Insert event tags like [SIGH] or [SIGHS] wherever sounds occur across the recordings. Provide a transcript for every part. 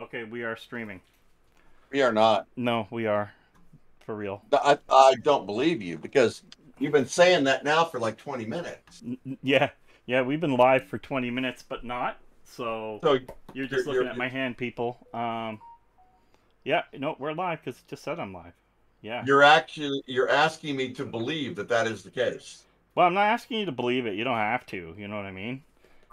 Okay, we are streaming. We are not. No, we are. For real. I, I don't believe you because you've been saying that now for like 20 minutes. N- Yeah, yeah, we've been live for 20 minutes, but not. So So you're just you're- looking you're- at my hand, people. Um, yeah, no, we're live because it just said I'm live. Yeah. you're actually you're asking me to believe that that is the case. Well, I'm not asking you to believe it. You don't have to. You know what I mean?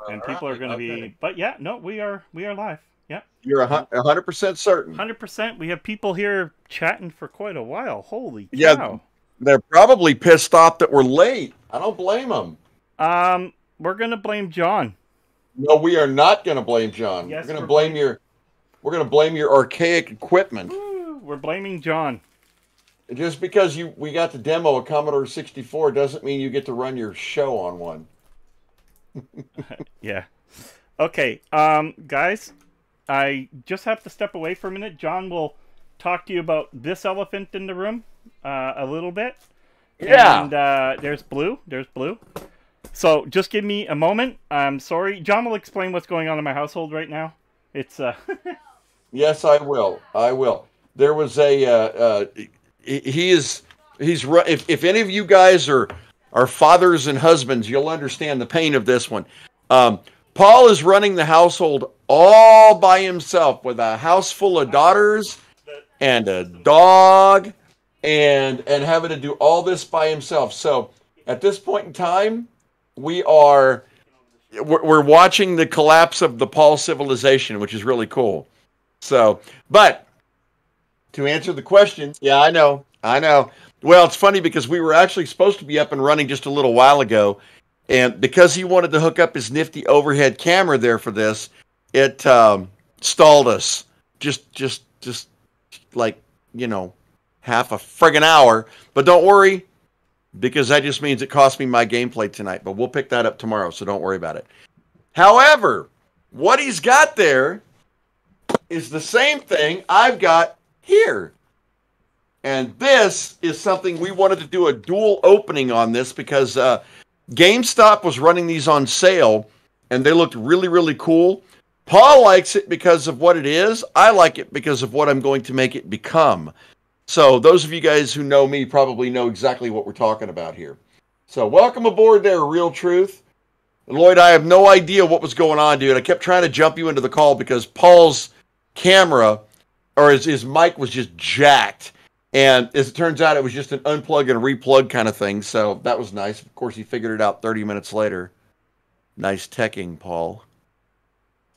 And All people are going to okay. be. But yeah, no, we are. We are live. Yeah, You're a hundred percent certain. hundred percent. We have people here chatting for quite a while. Holy cow! Yeah. They're probably pissed off that we're late. I don't blame them. Um, we're gonna blame Jon. No, we are not going to blame Jon. Yes, we're going we're to blame your we're going to blame your archaic equipment. Woo, We're blaming Jon. Just because you we got to demo a Commodore 64 doesn't mean you get to run your show on one. [LAUGHS] [LAUGHS] Yeah. Okay, um, guys, I just have to step away for a minute. Jon will talk to you about this elephant in the room uh, a little bit. Yeah. And uh, there's Blue. There's Blue. So just give me a moment. I'm sorry. Jon will explain what's going on in my household right now. It's uh, [LAUGHS] Yes, I will. I will. There was a uh, uh, he is he's if if any of you guys are are fathers and husbands, you'll understand the pain of this one. Um, Paul is running the household all by himself with a house full of daughters and a dog and and having to do all this by himself. So at this point in time, we are we're, we're watching the collapse of the Paul civilization, which is really cool. So, but to answer the question, yeah, I know, I know. Well, it's funny because we were actually supposed to be up and running just a little while ago, and because he wanted to hook up his nifty overhead camera there for this, it um, stalled us. Just, just, just like you know, half a friggin' hour. But don't worry, because that just means it cost me my gameplay tonight. But we'll pick that up tomorrow, so don't worry about it. However, what he's got there is the same thing I've got here. And this is something we wanted to do a dual opening on this because uh, GameStop was running these on sale and they looked really, really cool. Paul likes it because of what it is. I like it because of what I'm going to make it become. So, those of you guys who know me probably know exactly what we're talking about here. So, welcome aboard there, Real Truth. Lloyd, I have no idea what was going on, dude. I kept trying to jump you into the call because Paul's camera or his, his mic was just jacked. And as it turns out, it was just an unplug and replug kind of thing. So that was nice. Of course, he figured it out 30 minutes later. Nice teching, Paul.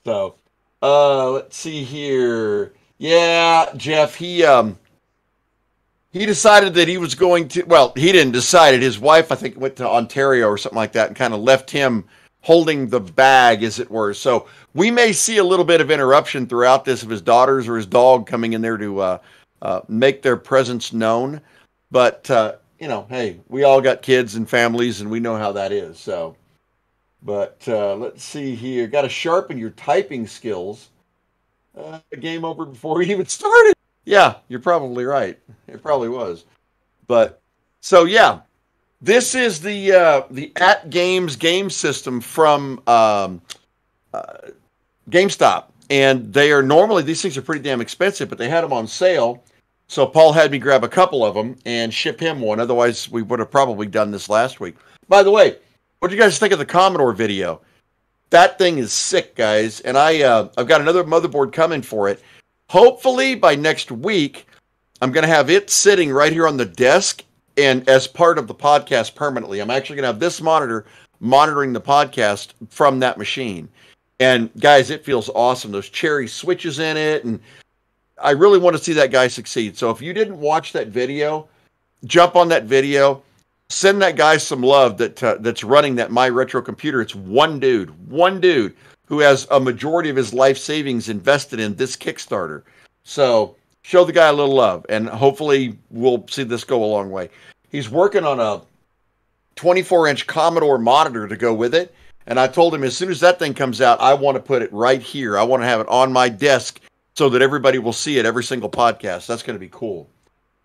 So, uh, let's see here. Yeah, Jeff, he, um, he decided that he was going to, well, he didn't decide it. His wife, I think, went to Ontario or something like that and kind of left him holding the bag, as it were. So we may see a little bit of interruption throughout this of his daughters or his dog coming in there to uh, uh, make their presence known. But, uh, you know, hey, we all got kids and families and we know how that is. So, but uh, let's see here. Got to sharpen your typing skills. Uh, game over before [LAUGHS] we even started. Yeah, you're probably right. It probably was. But so yeah, this is the uh, the at games game system from um, uh, GameStop, and they are normally these things are pretty damn expensive, but they had them on sale. So Paul had me grab a couple of them and ship him one. Otherwise, we would have probably done this last week. By the way, what do you guys think of the Commodore video? That thing is sick, guys, and I uh, I've got another motherboard coming for it. Hopefully by next week, I'm going to have it sitting right here on the desk and as part of the podcast permanently. I'm actually going to have this monitor monitoring the podcast from that machine. And guys, it feels awesome. Those cherry switches in it and I really want to see that guy succeed. So if you didn't watch that video, jump on that video, send that guy some love that uh, that's running that my retro computer. It's one dude, one dude who has a majority of his life savings invested in this Kickstarter. So show the guy a little love, and hopefully we'll see this go a long way. He's working on a 24 inch Commodore monitor to go with it. And I told him as soon as that thing comes out, I want to put it right here. I want to have it on my desk so that everybody will see it every single podcast. That's going to be cool.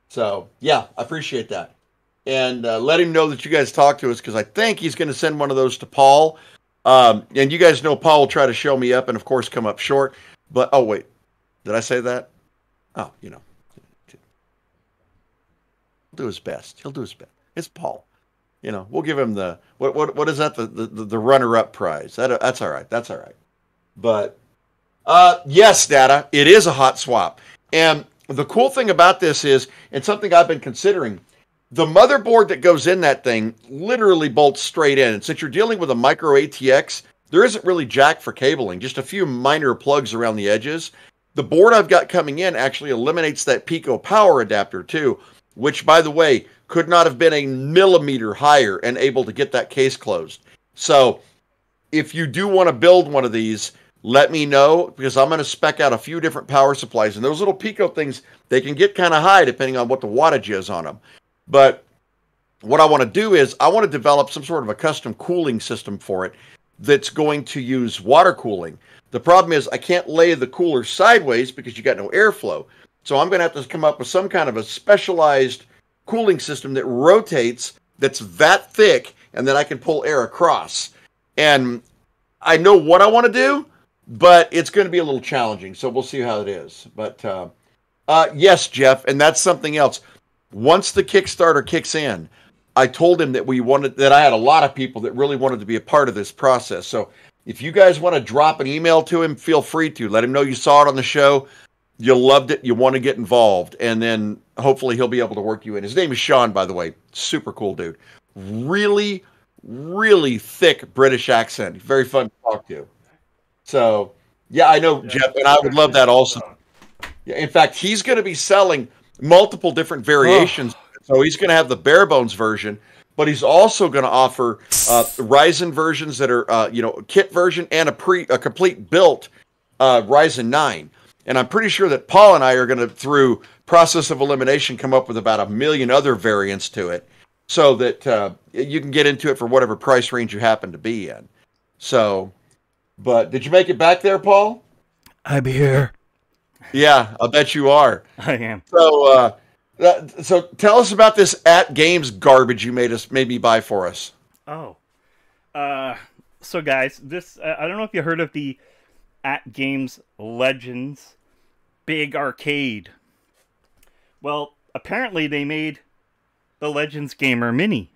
So, yeah, I appreciate that. And uh, let him know that you guys talked to us because I think he's going to send one of those to Paul. Um, and you guys know Paul will try to show me up and, of course, come up short. But, oh, wait. Did I say that? Oh, you know. He'll do his best. He'll do his best. It's Paul. You know, we'll give him the what what what is that the the, the runner up prize. That that's all right. That's all right. But uh yes, data. It is a hot swap. And the cool thing about this is, and something I've been considering, the motherboard that goes in that thing literally bolts straight in. And since you're dealing with a micro ATX, there isn't really jack for cabling, just a few minor plugs around the edges. The board I've got coming in actually eliminates that Pico power adapter too, which by the way, could not have been a millimeter higher and able to get that case closed. So if you do want to build one of these, let me know because I'm going to spec out a few different power supplies. And those little Pico things, they can get kind of high depending on what the wattage is on them. But what I want to do is I want to develop some sort of a custom cooling system for it that's going to use water cooling. The problem is I can't lay the cooler sideways because you got no airflow. So I'm going to have to come up with some kind of a specialized cooling system that rotates that's that thick and then I can pull air across. And I know what I want to do, but it's going to be a little challenging. So we'll see how it is. But uh, uh, yes, Jeff, and that's something else. Once the Kickstarter kicks in, I told him that we wanted that I had a lot of people that really wanted to be a part of this process. So if you guys want to drop an email to him, feel free to. Let him know you saw it on the show, you loved it, you want to get involved, and then hopefully he'll be able to work you in. His name is Sean, by the way. Super cool dude. Really, really thick British accent. Very fun to talk to. So yeah, I know, Jeff, and I would love that also. Yeah, in fact, he's going to be selling multiple different variations. Oh. So he's going to have the bare bones version, but he's also going to offer uh, Ryzen versions that are, uh, you know, kit version and a pre a complete built uh, Ryzen nine. And I'm pretty sure that Paul and I are going to, through process of elimination, come up with about a million other variants to it, so that uh, you can get into it for whatever price range you happen to be in. So, but did you make it back there, Paul? I'm here. Yeah, I bet you are. [LAUGHS] I am. So, uh, so tell us about this at games garbage you made us maybe buy for us. Oh, uh, so guys, this uh, I don't know if you heard of the at games Legends Big Arcade. Well, apparently they made the Legends Gamer Mini,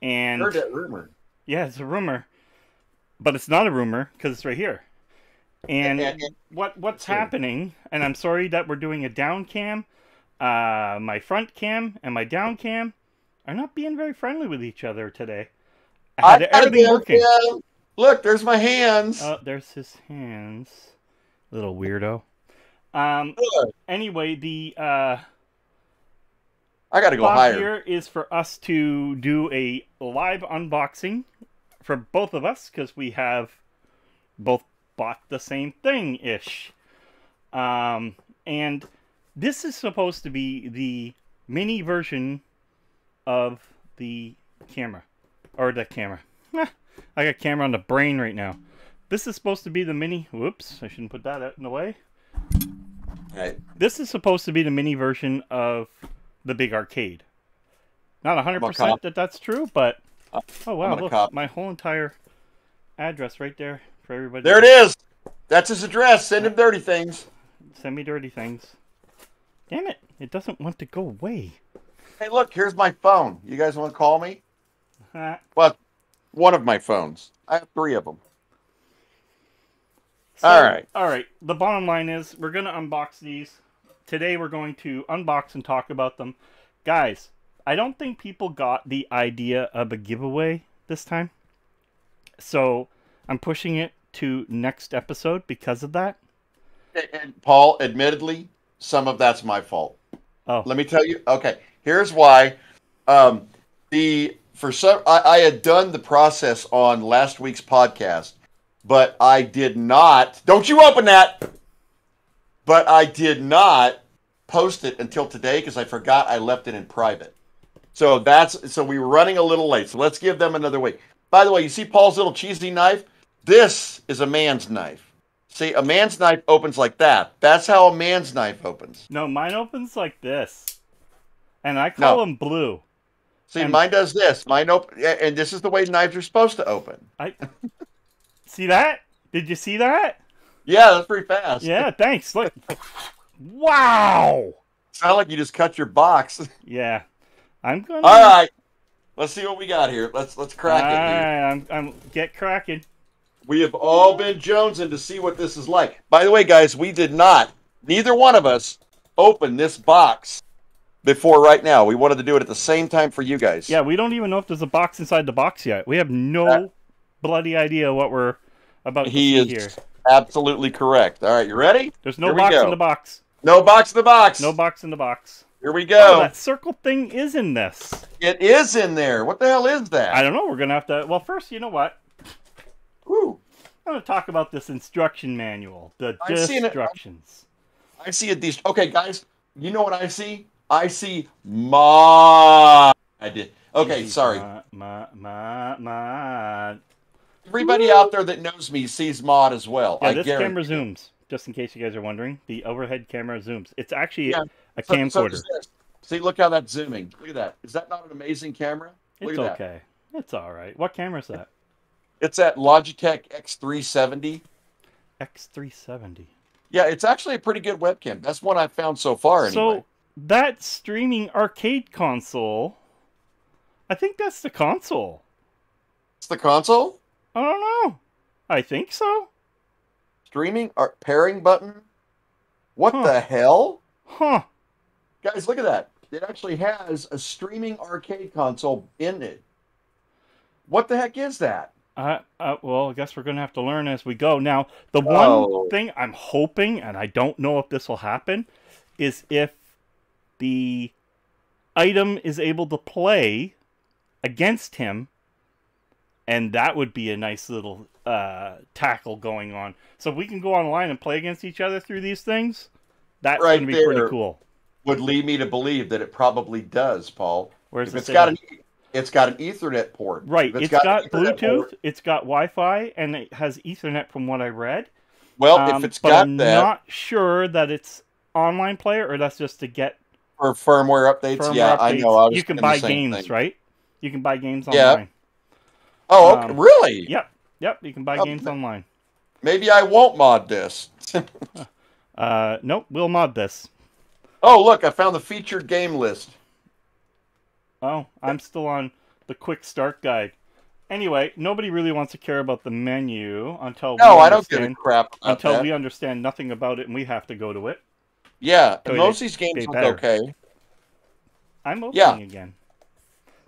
and heard that rumor. Yeah, it's a rumor, but it's not a rumor because it's right here. And, [LAUGHS] what what's happening? And I'm sorry that we're doing a down cam uh, my front cam and my down cam are not being very friendly with each other today. I had I everything working. Cam. Look, there's my hands. Oh, there's his hands. Little weirdo. Um. Good. Anyway, the uh. I gotta go higher. Here is for us to do a live unboxing for both of us because we have both bought the same thing ish. Um, and this is supposed to be the mini version of the camera. Or the camera. I got camera on the brain right now. This is supposed to be the mini. Whoops, I shouldn't put that out in the way. Right. This is supposed to be the mini version of the big arcade. Not 100% that that's true, but. Uh, oh, wow. Look, my whole entire address right there for everybody. There it is. That's his address. Send him dirty things. Send me dirty things. Damn it! It doesn't want to go away. Hey, look, here's my phone. You guys want to call me? Uh, well, one of my phones. I have three of them. So, all right. All right. The bottom line is we're going to unbox these. Today we're going to unbox and talk about them. Guys, I don't think people got the idea of a giveaway this time. So I'm pushing it to next episode because of that. And Paul, admittedly, some of that's my fault. Oh. Let me tell you. Okay, here's why. Um, the for some, I, I had done the process on last week's podcast, but I did not. Don't you open that? But I did not post it until today because I forgot I left it in private. So that's so we were running a little late. So let's give them another week. By the way, you see Paul's little cheesy knife? This is a man's knife. See, a man's knife opens like that. That's how a man's knife opens. No, mine opens like this. And I call no. them blue. See, and mine does this. Mine open, and this is the way knives are supposed to open. I see that? Did you see that? Yeah, that's pretty fast. Yeah, thanks. Look. Wow. Sound like you just cut your box. [LAUGHS] Yeah. I'm gonna All right. Let's see what we got here. Let's let's crack it. Here. Alright, I'm, I'm get cracking. We have all been jonesing to see what this is like. By the way, guys, we did not, neither one of us, open this box before right now. We wanted to do it at the same time for you guys. Yeah, we don't even know if there's a box inside the box yet. We have no Uh, bloody idea what we're about to He see is here. absolutely correct. All right, you ready? There's no here box in the box. No box in the box. No box in the box. Here we Oh, go. that circle thing is in this. it is in there. What the hell is that? I don't know. We're gonna have to. Well, first, you know what? Whew. I'm gonna talk about this instruction manual. The instructions. I see it. These. Okay, guys. You know what I see? I see mod. I did. Okay, sorry. Ma, ma, ma, ma. Everybody out there that knows me sees mod as well. Yeah, I this guarantee. camera zooms. Just in case you guys are wondering, the overhead camera zooms. It's actually Yeah, a So- so camcorder. this. See, look how that's zooming. Look at that. Is that not an amazing camera? Look it's at that. okay. It's all right. What camera is that? It's that Logitech X370. X370. Yeah, it's actually a pretty good webcam. That's one I've found so far. Anyway. So that streaming arcade console, I think that's the console. it's the console I don't know. I think so. streaming or pairing button. What Huh. the hell, Huh. guys? Look at that. It actually has a streaming arcade console in it. What the heck is that? Uh, uh, well, I guess we're gonna have to learn as we go. Now, the Oh. one thing I'm hoping, and I don't know if this will happen, is if the item is able to play against him, and that would be a nice little uh, tackle going on. So if we can go online and play against each other through these things, that's Right be pretty cool. Would lead me to believe that it probably does, Paul. Where's If the it's got an it's got an Ethernet port. Right, If it's got, Ethernet Bluetooth, port- it's got Wi-Fi, and it has Ethernet from what I read. well, Um, if it's but got that I'm that not sure that it's online player or that's just to get for firmware updates, firmware yeah, I know. I was you can buy games, thing. right? You can buy games online. Yeah. Oh, okay. Um, really? Yep, yep. You can buy Oh, games online. Maybe I won't mod this. [LAUGHS] Uh, nope. We'll mod this. oh, look, I found the featured game list. Oh, I'm still on the quick start guide. Anyway, nobody really wants to care about the menu until No, we I don't give a crap until that. we understand nothing about it and we have to go to it. Yeah, Oh, yeah, most of these games look better. okay. I'm opening Yeah. again.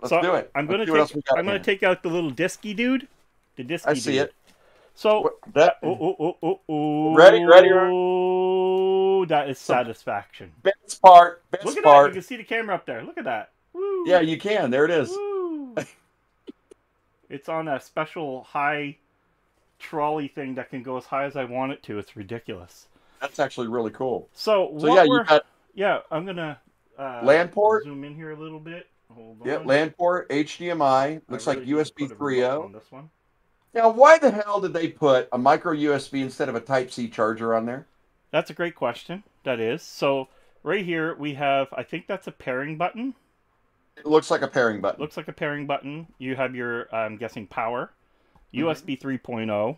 Let's so do it. I'm gonna see what else we take. I'm gonna take out the little disky dude. The disky I see dude. it. So that uh, Oh, oh, oh, oh, oh. Ready, ready, Oh, that is satisfaction. best part, best Look at that. part. You can see the camera up there. Look at that. Woo. Yeah, you can. There it is. [LAUGHS] It's on a special high trolley thing that can go as high as I want it to. It's ridiculous. That's actually really cool. So, So yeah, you we're, got yeah, I'm gonna uh, LAN port? Zoom in here a little bit. Hold on. yeah, LAN port, HDMI, looks really like USB put a remote 3.0. on this one. Now, why the hell did they put a micro USB instead of a Type C charger on there? That's a great question. That is. So right here we have I think that's a pairing button. It looks like a pairing button. Looks like a pairing button. You have your I'm guessing power, Mm-hmm. USB 3.0,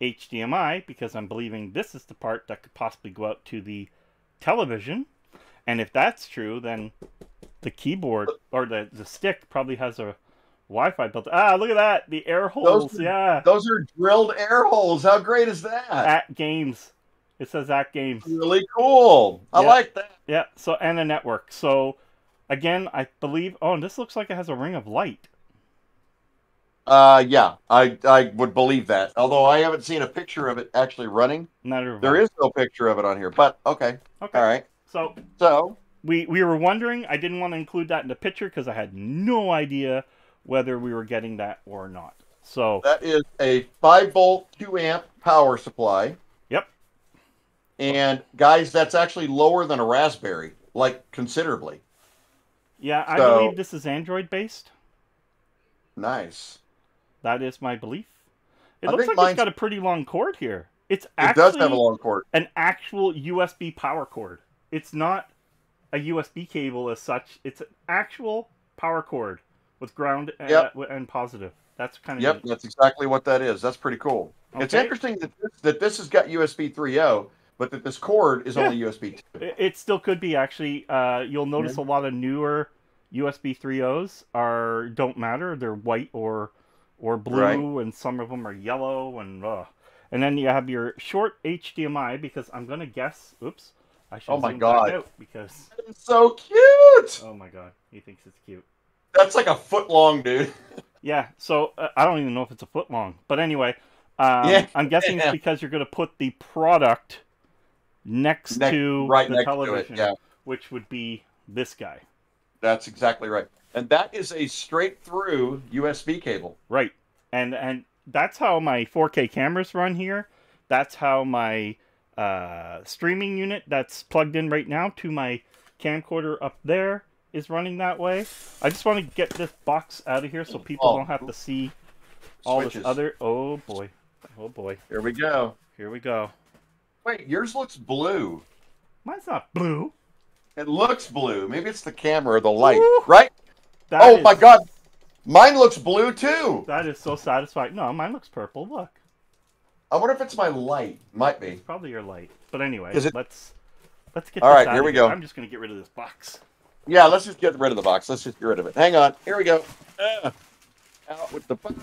HDMI because I'm believing this is the part that could possibly go out to the television. And if that's true, then the keyboard or the, the stick probably has a Wi-Fi built. Ah, look at that! The air holes. are- yeah. Those are drilled air holes. How great is that? At games. It says at games. Really cool. I Yeah. like that. Yeah, so and a network. So again, I believe oh, and this looks like it has a ring of light. Uh, yeah, I I would believe that. Although I haven't seen a picture of it actually running. Neither of There is no picture of it on here. But okay, Okay. all right. So So we we were wondering, I didn't want to include that in the picture because I had no idea whether we were getting that or not. So that is a five volt, two amp power supply. Yep. And guys, that's actually lower than a Raspberry, like considerably. Yeah, I So- believe this is Android based. Nice. That is my belief. It I looks like it's got a pretty long cord here. It's It does have a long cord. an actual USB power cord. It's not a USB cable as such. It's an actual power cord with ground and, Yep. and positive. That's kind of Yep, that's exactly what that is. That's pretty cool. It's interesting that this, that this has got USB 3.0, but that this cord is Yeah. only USB 2. It, it still could be actually. Uh, you'll notice a lot of newer USB 3.0s are don't matter. They're white or or blue, and some of them are yellow, and uh. and then you have your short HDMI because I'm gonna guess. Oops, I should. Oh my God. Out because It's so cute. oh my god, he thinks it's cute. That's like a foot long, dude. [LAUGHS] Yeah, so uh, I don't even know if it's a foot long, but anyway, um, Yeah. I'm guessing it's [LAUGHS] because you're going to put the product next Next- to right the next to it, television, yeah. which would be this guy, That's exactly right. And that is a straight through USB cable. right? And and that's how my 4K cameras run here. That's how my uh, streaming unit that's plugged in right now to my camcorder up there is running that way. I just want to get this box out of here so people Oh. don't have to see all Switches. this other. Oh boy, oh boy. Here we go. Here we go. Wait, yours looks blue. Mine's not blue. It looks blue. Maybe it's the camera or the light, Ooh. right? That oh is- my god. Mine looks blue too. That is so satisfying. No, mine looks purple. Look, I wonder if it's my light. Might be. it's probably your light. But anyway, Is it- let's let's get. All this right, here we go. I'm just gonna get rid of this box. Yeah, let's just get rid of the box. Let's just get rid of it. Hang on. Here we go. Uh, out with the box.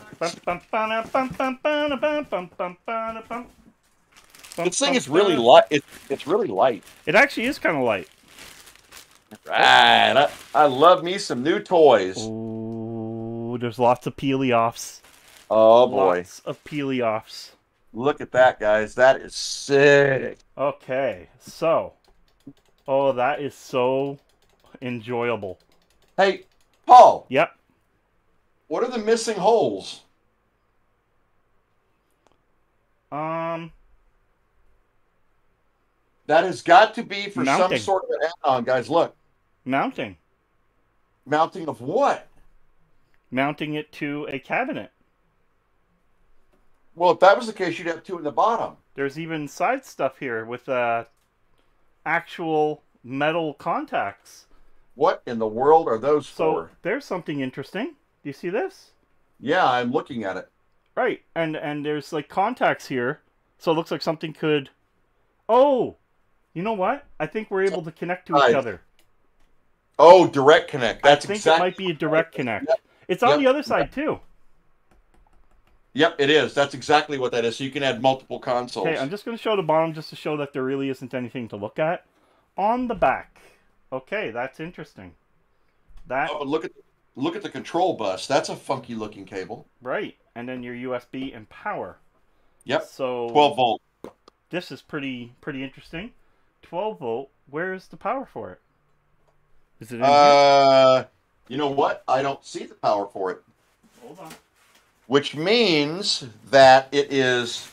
This thing is really light. It, it's really light. It actually is kind of light. Right. I, I love me some new toys. Ooh, there's lots of peely offs. Oh boy. Lots of peely offs. Look at that, guys. That is sick. Okay, so, oh, that is so enjoyable. Hey, Paul, Yep. what are the missing holes? Um. That has got to be for Mounting. some sort of an add-on, guys. Look, Mounting. mounting of what? Mounting it to a cabinet. Well, if that was the case, you'd have two in the bottom. There's even side stuff here with uh, actual metal contacts. What in the world are those So for? there's something interesting. Do you see this? Yeah, I'm looking at it. Right, and and there's like contacts here, so it looks like something could. Oh, you know what? I think we're able to connect to each other. Oh, direct connect. That's I think exactly. it might be a direct connect. Yep. It's on Yep. the other side too. Yep, it is. That's exactly what that is. So you can add multiple consoles. Okay, I'm just going to show the bottom just to show that there really isn't anything to look at. On the back. Okay, that's interesting. That Oh, but look at look at the control bus. That's a funky looking cable. right, and then your USB and power. Yep, So 12 volt. this is pretty pretty interesting. 12 volt. Where is the power for it? Is it in here? Uh, you know what? I don't see the power for it, Hold on. which means that it is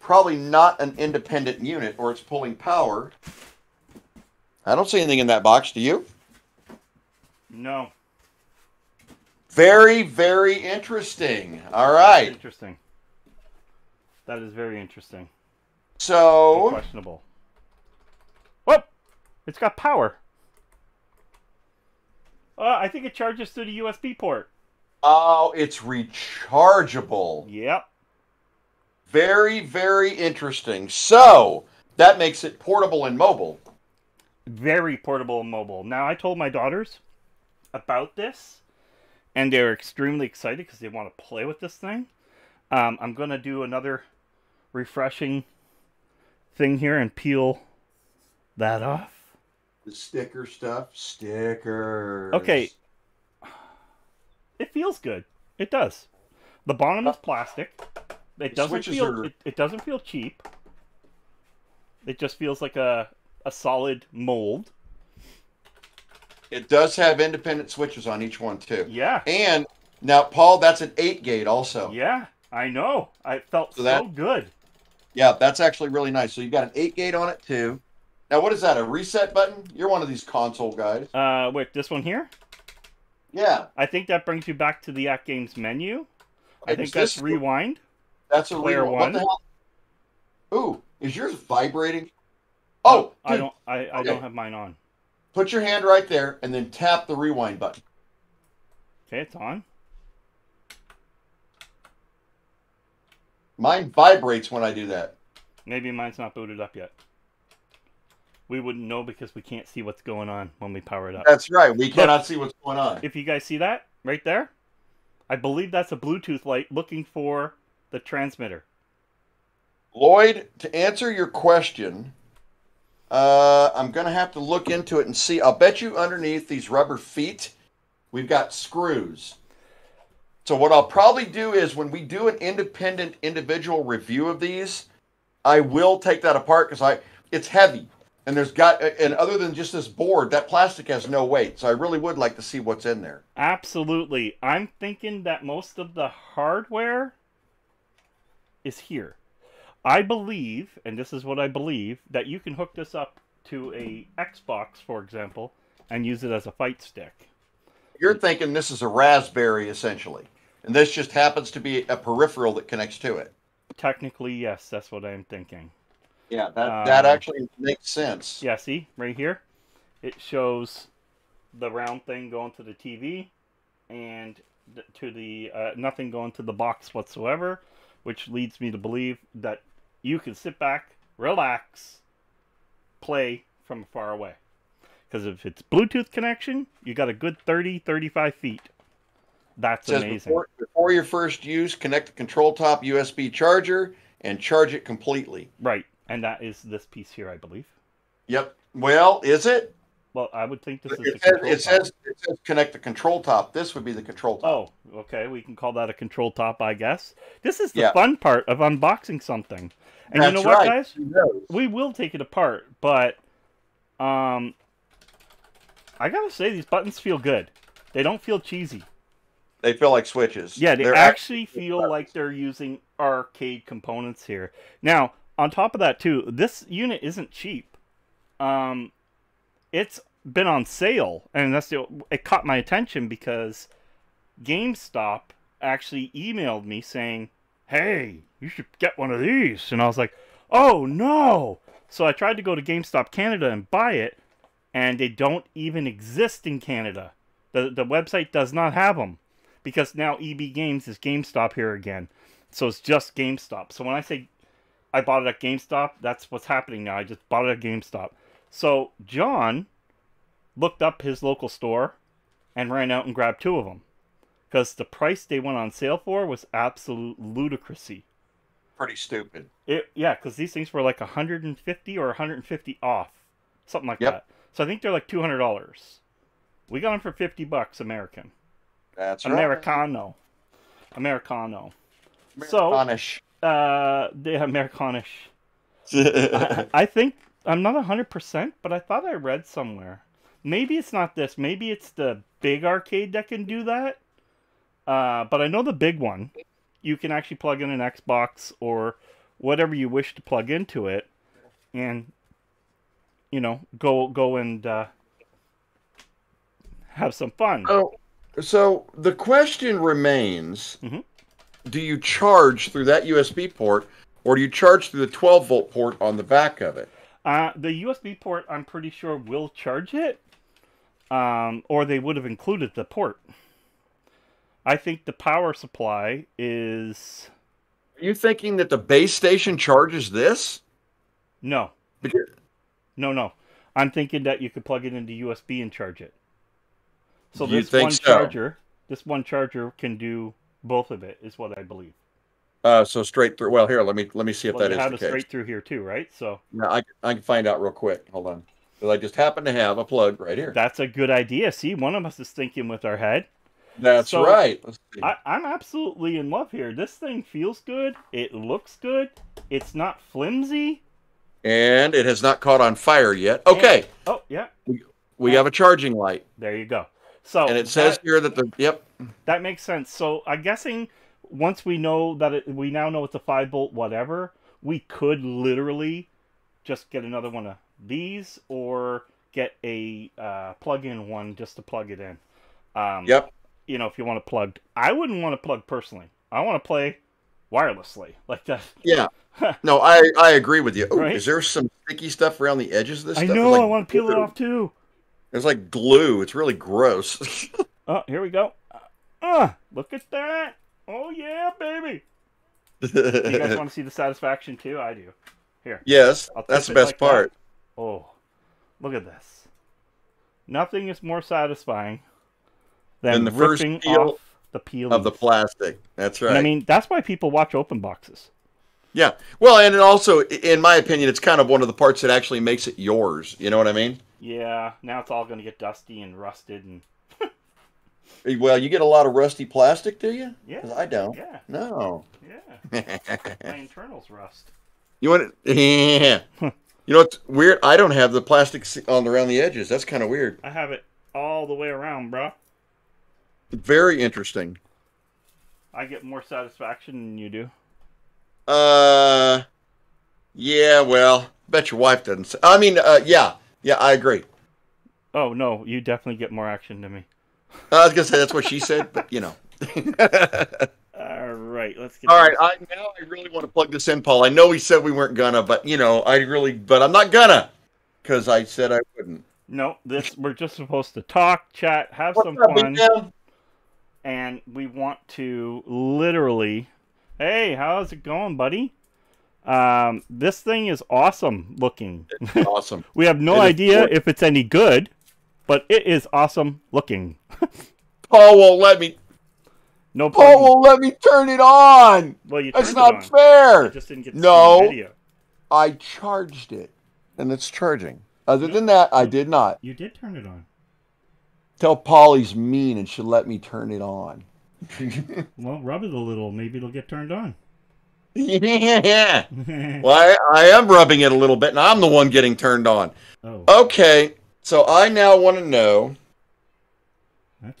probably not an independent unit, or it's pulling power. I don't see anything in that box. Do you? No. Very, very interesting. All right. Interesting. That is very interesting. So, questionable. Whoop! It's got power. Uh, I think it charges through the USB port. oh, it's rechargeable. Yep. Very, very interesting. So, that makes it portable and mobile. Very portable and mobile. Now, I told my daughters about this, and they're extremely excited because they want to play with this thing. Um, I'm going to do another refreshing thing here and peel that off. The sticker stuff, stickers. Okay. It feels good. It does. The bottom is plastic. It doesn't switches feel. are- It, it doesn't feel cheap. It just feels like a a solid mold. It does have independent switches on each one too. Yeah. And now, Paul, that's an eight gate also. Yeah. I know. I felt So so, that- good. Yeah, that's actually really nice. So you've got an eight gate on it too. Now, what is that? A reset button? You're one of these console guys. Uh, wait, this one here. Yeah. I think that brings you back to the At Games menu. I think that's rewind. That's a player real What one. the hell? Ooh, is yours vibrating? Oh, I don't. I, I Okay. don't have mine on. Put your hand right there and then tap the rewind button. Okay, it's on. Mine vibrates when I do that. Maybe mine's not booted up yet. We wouldn't know because we can't see what's going on when we power it up. That's right. We cannot see what's going on. If you guys see that right there, I believe that's a Bluetooth light looking for the transmitter. Lloyd, to answer your question, uh, I'm going to have to look into it and see. I'll bet you underneath these rubber feet, we've got screws. So what I'll probably do is when we do an independent individual review of these, I will take that apart because I it's heavy and there's got and other than just this board, that plastic has no weight. So I really would like to see what's in there. Absolutely. I'm thinking that most of the hardware is here. I believe, and this is what I believe, that you can hook this up to a Xbox, for example, and use it as a fight stick. You're thinking this is a raspberry essentially. And this just happens to be a peripheral that connects to it. Technically, yes, that's what I'm thinking. Yeah, that that Um, actually makes sense. Yeah, see, right here, it shows the round thing going to the TV, and to the uh, nothing going to the box whatsoever, which leads me to believe that you can sit back, relax, play from far away. Because if it's Bluetooth connection, you got a good 30, 35 feet. That's amazing. before, before your first use, connect the control top USB charger and charge it completely. Right, and that is this piece here, I believe. Yep. Well, is it? Well, I would think this is It says, it says it says connect the control top. This would be the control top. Oh, okay. We can call that a control top, I guess. This is the Yeah. fun part of unboxing something. And you That's know what, right. guys? We will take it apart, but um, I gotta say these buttons feel good. They don't feel cheesy. They feel like switches. Yeah, they They're actually actually feel buttons. like they're using arcade components here. Now, on top of that, too, this unit isn't cheap. Um, it's been on sale, and that's it caught my attention because GameStop actually emailed me saying, "Hey, you should get one of these," and I was like, "Oh no!" So I tried to go to GameStop Canada and buy it, and they don't even exist in Canada. the The website does not have them because now EB Games is GameStop here again. So it's just GameStop. So when I say I bought it at GameStop, that's what's happening now. I just bought it at GameStop. So Jon looked up his local store and ran out and grabbed two of them because the price they went on sale for was absolute ludicrousy. pretty stupid. It yeah, because these things were like 150 or 150 off, something like Yep. that. So I think they're like 200 dollars. We got them for 50 bucks American. That's right. Americano. Americano. So-. Uh, the Americanish. I, I think I'm not 100%, but I thought I read somewhere. Maybe it's not this. Maybe it's the big arcade that can do that. Uh, but I know the big one. You can actually plug in an Xbox or whatever you wish to plug into it, and you know, go go and uh, have some fun. Oh, so the question remains: Mhm. Do you charge through that USB port, or do you charge through the 12 volt port on the back of it? Uh, the USB port, I'm pretty sure, will charge it, um, or they would have included the port. I think the power supply is Are you thinking that the base station charges this? no, Because- no, no. I'm thinking that you could plug it into USB and charge it. So this think one so? charger, this one charger can do both of it, is what I believe. Uh, so straight through. Well, here, let me let me see if well, that is the case. straight through here too, right? So No, I, I can find out real quick. Hold on. Because I just happen to have a plug right here. that's a good idea. See, one of us is thinking with our head. That's so right. Let's see. I, I'm absolutely in love here. This thing feels good. It looks good. It's not flimsy. and it has not caught on fire yet. Okay, Oh yeah, we have a charging light, there you go. So and it says that, here that the yep. that makes sense. So I'm guessing once we know that it, we now know it's a five volt whatever, we could literally just get another one of these or get a uh, plug-in one just to plug it in. Um, Yep. You know, if you want to plug, I wouldn't want to plug personally. I want to play wirelessly [LAUGHS] like that. Yeah. [LAUGHS] No, I I agree with you. Oh, Right? Is there some sticky stuff around the edges of this? I stuff? know. It's I want to peel it off too. It's like glue. It's really gross. [LAUGHS] Oh, here we go. Uh, look at that. Oh yeah, baby. You guys [LAUGHS] want to see the satisfaction too? I do. Here. yes, that's the best like that. part. Oh, look at this. Nothing is more satisfying than the first ripping peel off the peel Of the plastic. That's right. And I mean, that's why people watch open boxes. Yeah. Well, and also, in my opinion, it's kind of one of the parts that actually makes it yours. You know what I mean? Yeah, now it's all going to get dusty and rusted and eh, Well, you get a lot of rusty plastic, do you? Yeah. I don't. yeah, No. yeah. [LAUGHS] My internals rust. You want it? Yeah. [LAUGHS] you know what's weird? I don't have the plastic on around the edges. That's kind of weird. I have it all the way around, bro. Very interesting. I get more satisfaction than you do. Uh, yeah. Well, bet your wife doesn't. Say, I mean, uh, yeah, yeah. I agree. Oh no, you definitely get more action than me. I was gonna say that's what she said, but you know. [LAUGHS] All right, let's get. All right, I now I really want to plug this in, Paul. I know we said we weren't gonna, but you know, I really, but I'm not gonna, because I said I wouldn't. No, this we're just supposed to talk, chat, have What's some up, fun, Man? and we want to literally. Hey, how's it going, buddy? Um, this thing is awesome looking. Awesome. [LAUGHS] we have no It idea if it's any good, but it is awesome looking. [LAUGHS] Paul won't let me. No Paul won't let me turn it on. Well, you That's turned it on. not fair. You just didn't get to No. see the video. I charged it, and it's charging. Other than that, I did not. You did turn it on. Tell he's mean and should let me turn it on. [LAUGHS] Well, rub it a little. Maybe it'll get turned on. yeah. [LAUGHS] Well, I, I am rubbing it a little bit, and I'm the one getting turned on. oh, Okay, so I now want to know.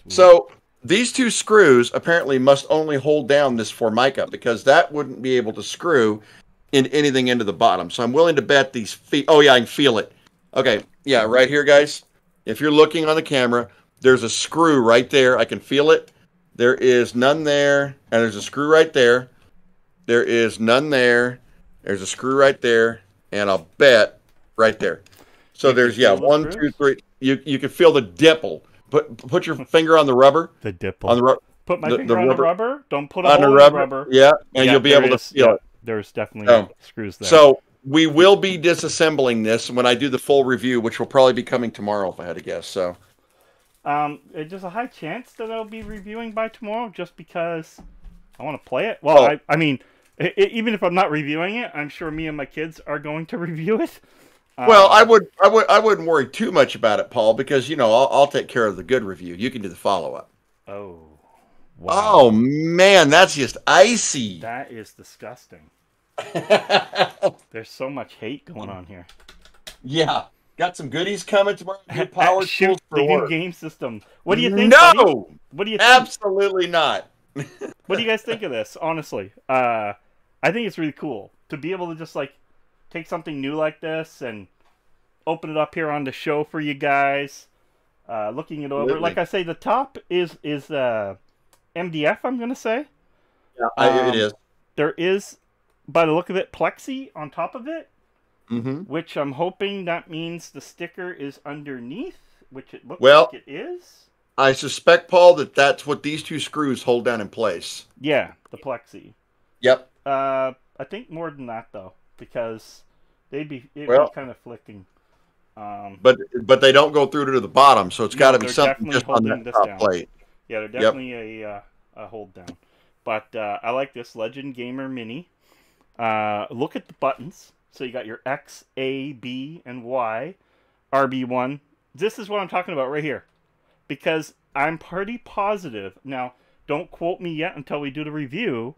So these two screws apparently must only hold down this formica because that wouldn't be able to screw in anything into the bottom. So I'm willing to bet these feet. Oh yeah, I can feel it. Okay, yeah, right here, guys. If you're looking on the camera, there's a screw right there. I can feel it. There is none there, and there's a screw right there. There is none there. There's a screw right there, and I'll bet right there. So You there's yeah, feel the two, three. You you can feel the dimple. Put put your [LAUGHS] finger on the rubber the dipple. on the ru- put my the- finger the on rubber- the rubber. Don't put a on the in rubber, the rubber. yeah, and Yeah, you'll be there able to is- feel yeah, it. There's definitely Oh. screws there. So we will be disassembling this when I do the full review, which will probably be coming tomorrow, if I had to guess. So Um, there's a high chance that I'll be reviewing by tomorrow, just because I want to play it. Well, Oh. I, I mean, i i even if I'm not reviewing it, I'm sure me and my kids are going to [LAUGHS] review it. Um, well, I would I would I wouldn't worry too much about it, Paul, because you know I'll, I'll take care of the good review. You can do the follow up. Oh, wow, Oh man, that's just icy. that is disgusting. [LAUGHS] There's so much hate going on here. yeah, got some goodies coming tomorrow. New power tools Shoot, the new work. game system. What do you think? buddy? No, What do you think? absolutely not. What do you guys think of this? Honestly, uh, I think it's really cool to be able to just like take something new like this and open it up here on the show for you guys. Uh, looking it over, Absolutely. like I say, the top is is uh, MDF. I'm gonna say Yeah, Um, it is. there is, by the look of it, plexi on top of it, hmm which I'm hoping that means the sticker is underneath, which it looks Well- like it is. I suspect, Paul, that that's what these two screws hold down in place. Yeah, the plexi. Yep. Uh, I think more than that though, because they'd be it'd Well- be kind of flicking. Um, But but they don't go through to the bottom, so it's No, got to be something just on that top down. plate. yeah, they're definitely a uh, a hold down. But uh, I like this Legend Gamer Mini. Uh, look at the buttons. So you got your X, A, B, and Y, RB1. This is what I'm talking about right here, because I'm pretty positive. Now, don't quote me yet until we do the review,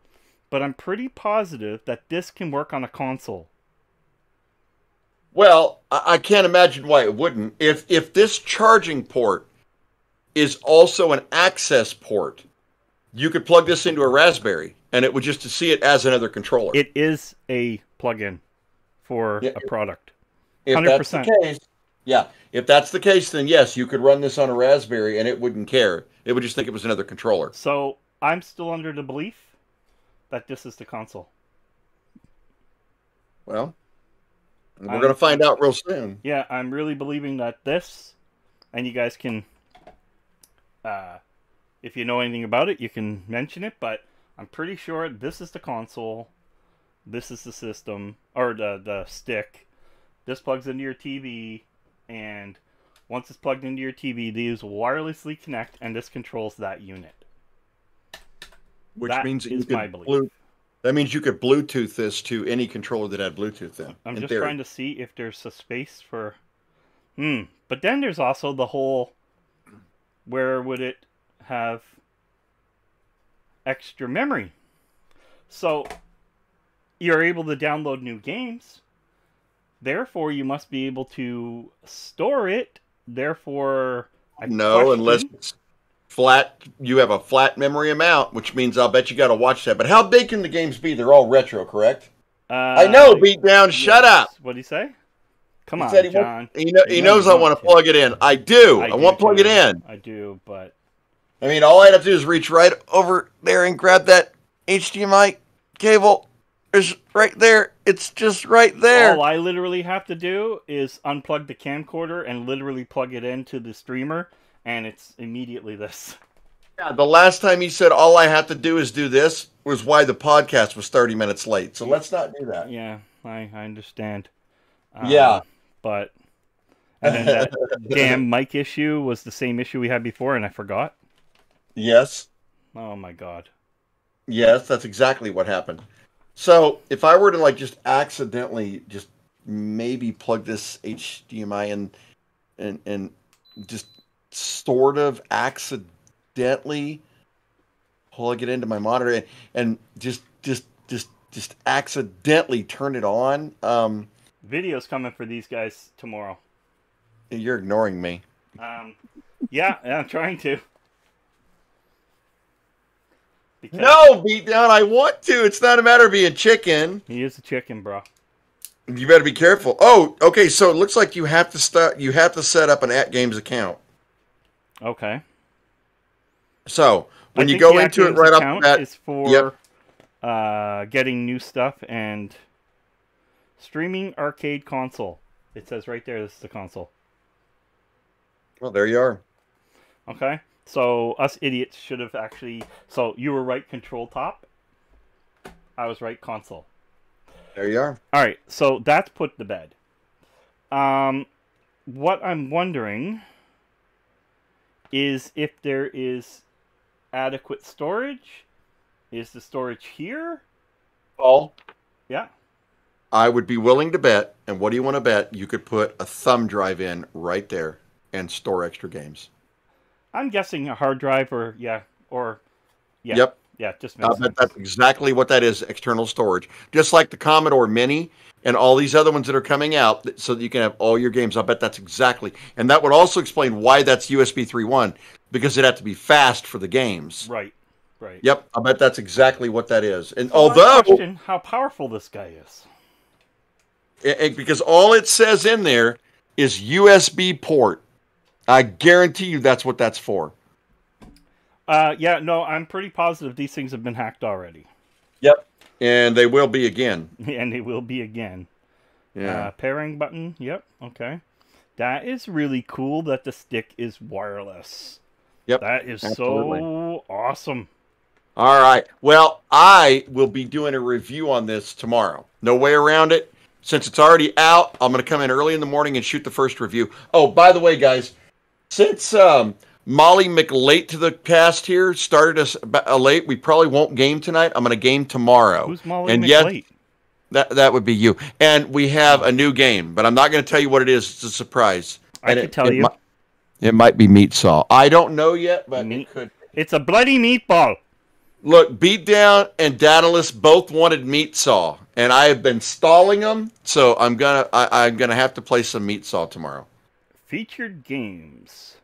but I'm pretty positive that this can work on a console. Well, I, can't imagine why it wouldn't. If if this charging port is also an access port, you could plug this into a Raspberry, and it would just see it as another controller. It is a plug-in for Yeah, a product. if that's the 100%. case, yeah. If that's the case, then yes, you could run this on a Raspberry, and it wouldn't care. It would just think it was another controller. So I'm still under the belief that this is the console. Well, we're going to find out real soon. Yeah, I'm really believing that this, and you guys can, uh, if you know anything about it, you can mention it. But I'm pretty sure this is the console. This is the system or the the stick. This plugs into your TV, and once it's plugged into your TV, these wirelessly connect, and this controls that unit. Which That means is my belief. Blu- that means you could Bluetooth this to any controller that had Bluetooth in. I'm in just theory. trying to see if there's a space for. Hmm. But then there's also the whole. Where would it have extra memory? So, you're able to download new games. Therefore, you must be able to store it. Therefore, I No, unless it's flat. You have a flat memory amount, which means I'll bet you got to watch that. But how big can the games be? They're all retro, correct? Uh, I know. Beat down. Shut up. What do you say? Come He on, he, Jon. he, know, he You know knows I want to plug it in. I do. I, do want to plug it in. I do, but I mean, all I have to do is reach right over there and grab that HDMI cable. It's right there. It's just right there. All I literally have to do is unplug the camcorder and literally plug it into the streamer, and it's immediately this. Yeah, the last time he said all I have to do is do this was why the podcast was 30 minutes late. So let's not do that. Yeah, I, I understand. Um, Yeah. But. And then that [LAUGHS] damn mic issue was the same issue we had before, and I forgot. Yes. Oh my god. Yes, that's exactly what happened. So if I were to like just accidentally just maybe plug this HDMI in and and just sort of accidentally plug it into my monitor and, just just just just accidentally turn it on, um, Video's coming for these guys tomorrow. you're ignoring me. Um, yeah, yeah, I'm trying to. Because No, beat down. I want to. It's not a matter of being chicken. He is a chicken, bro. You better be careful. Oh, okay. So it looks like you have to start. You have to set up an AtGames account. Okay. So when you go into it right up, bat, is for Yep. uh, getting new stuff and streaming arcade console. It says right there. This is the console. well, there you are. Okay. So us idiots should have actually. So you were right. Control top. I was right. Console. There you are. All right, so that's put to bed. Um, what I'm wondering is if there is adequate storage. Is the storage here? Paul, Yeah. I would be willing to bet. And what do you want to bet? You could put a thumb drive in right there and store extra games. I'm guessing a hard drive or yeah or yeah. Yep. Yeah, just I makes bet sense. that's exactly what that is external storage. Just like the Commodore Mini and all these other ones that are coming out so that you can have all your games. I bet that's exactly. And that would also explain why that's USB 3.1 because it had to be fast for the games. Right. Right. Yep, I bet that's exactly what that is. And So although, question how powerful this guy is. eh, eh, because all it says in there is USB port, I guarantee you that's what that's for. Uh, yeah, no, I'm pretty positive these things have been hacked already, Yep. And they will be again. [LAUGHS] and they will be again. Yeah. Uh, pairing button. Yep. Okay. That is really cool that the stick is wireless. Yep, That is absolutely. so awesome. All right. Well, I will be doing a review on this tomorrow. No way around it. Since it's already out, I'm going to come in early in the morning and shoot the first review. Oh, by the way, guys, since um, Molly McLate to the cast here started us uh, late, we probably won't game tonight. I'm going to game tomorrow. Who's Molly and McLeod? yet, that that would be you. And we have a new game, but I'm not going to tell you what it is. It's a surprise. I And could it- tell it you. mi- it might be Meat Saw. I don't know yet, but Meat- it could. It's a bloody meatball. Look, Beatdown and Daedalus both wanted Meat Saw, and I have been stalling them. So I'm gonna I, I'm gonna have to play some Meat Saw tomorrow. Featured games.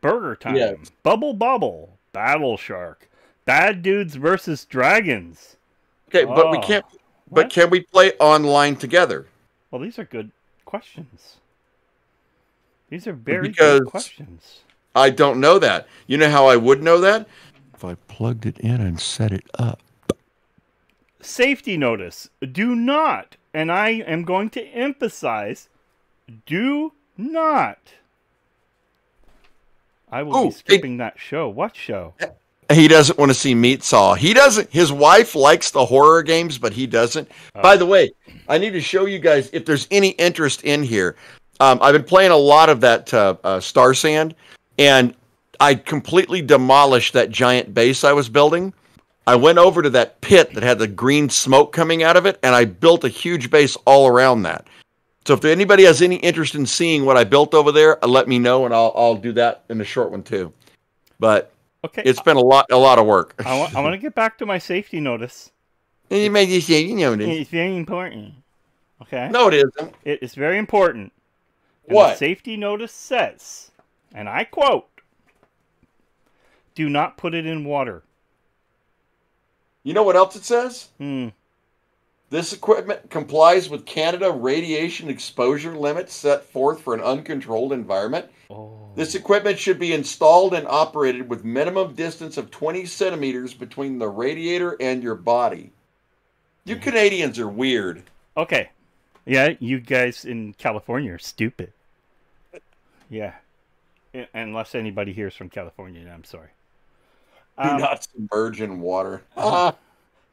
Burger Time. Yes. Bubble Bobble. Battle Shark. Bad Dudes versus Dragons. Okay, but we Oh, can't. But what? can we play online together? Well, these are good questions. These are very Because- good questions. I don't know that. You know how I would know that? If I plugged it in and set it up. Safety notice. Do not, and I am going to emphasize, do not. I will Ooh, be skipping that show. What show? He doesn't want to see Meat Saw. He doesn't. His wife likes the horror games, but he doesn't. Oh. By the way, I need to show you guys if there's any interest in here. Um, I've been playing a lot of that uh, uh, Star Sand, and I completely demolished that giant base I was building. I went over to that pit that had the green smoke coming out of it, and I built a huge base all around that. So if anybody has any interest in seeing what I built over there, uh, let me know, and I'll I'll do that in a short one too. But Okay. it's been a lot a lot of work. I want, I want to get back to my safety notice. You may just say, you know, it is. It's very important. Okay. no, it isn't. It is very important. And What? The safety notice says, and I quote, "Do not put it in water." You know what else it says? Hmm. This equipment complies with Canada radiation exposure limits set forth for an uncontrolled environment. Oh. This equipment should be installed and operated with minimum distance of 20 centimeters between the radiator and your body. You Canadians are weird. Okay. Yeah, you guys in California are stupid. Yeah. Unless anybody here is from California, I'm sorry. Do Um, not submerge in water. [LAUGHS] Ah,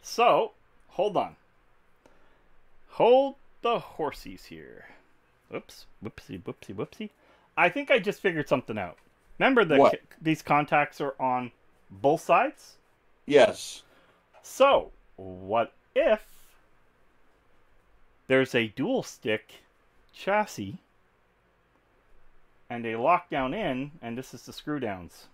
So, hold on. Hold the horsies here. Oops, whoopsie, whoopsie, whoopsie. I think I just figured something out. Remember that these contacts are on both sides? yes. So, what if there's a dual stick chassis and a lockdown in, and this is the screw downs?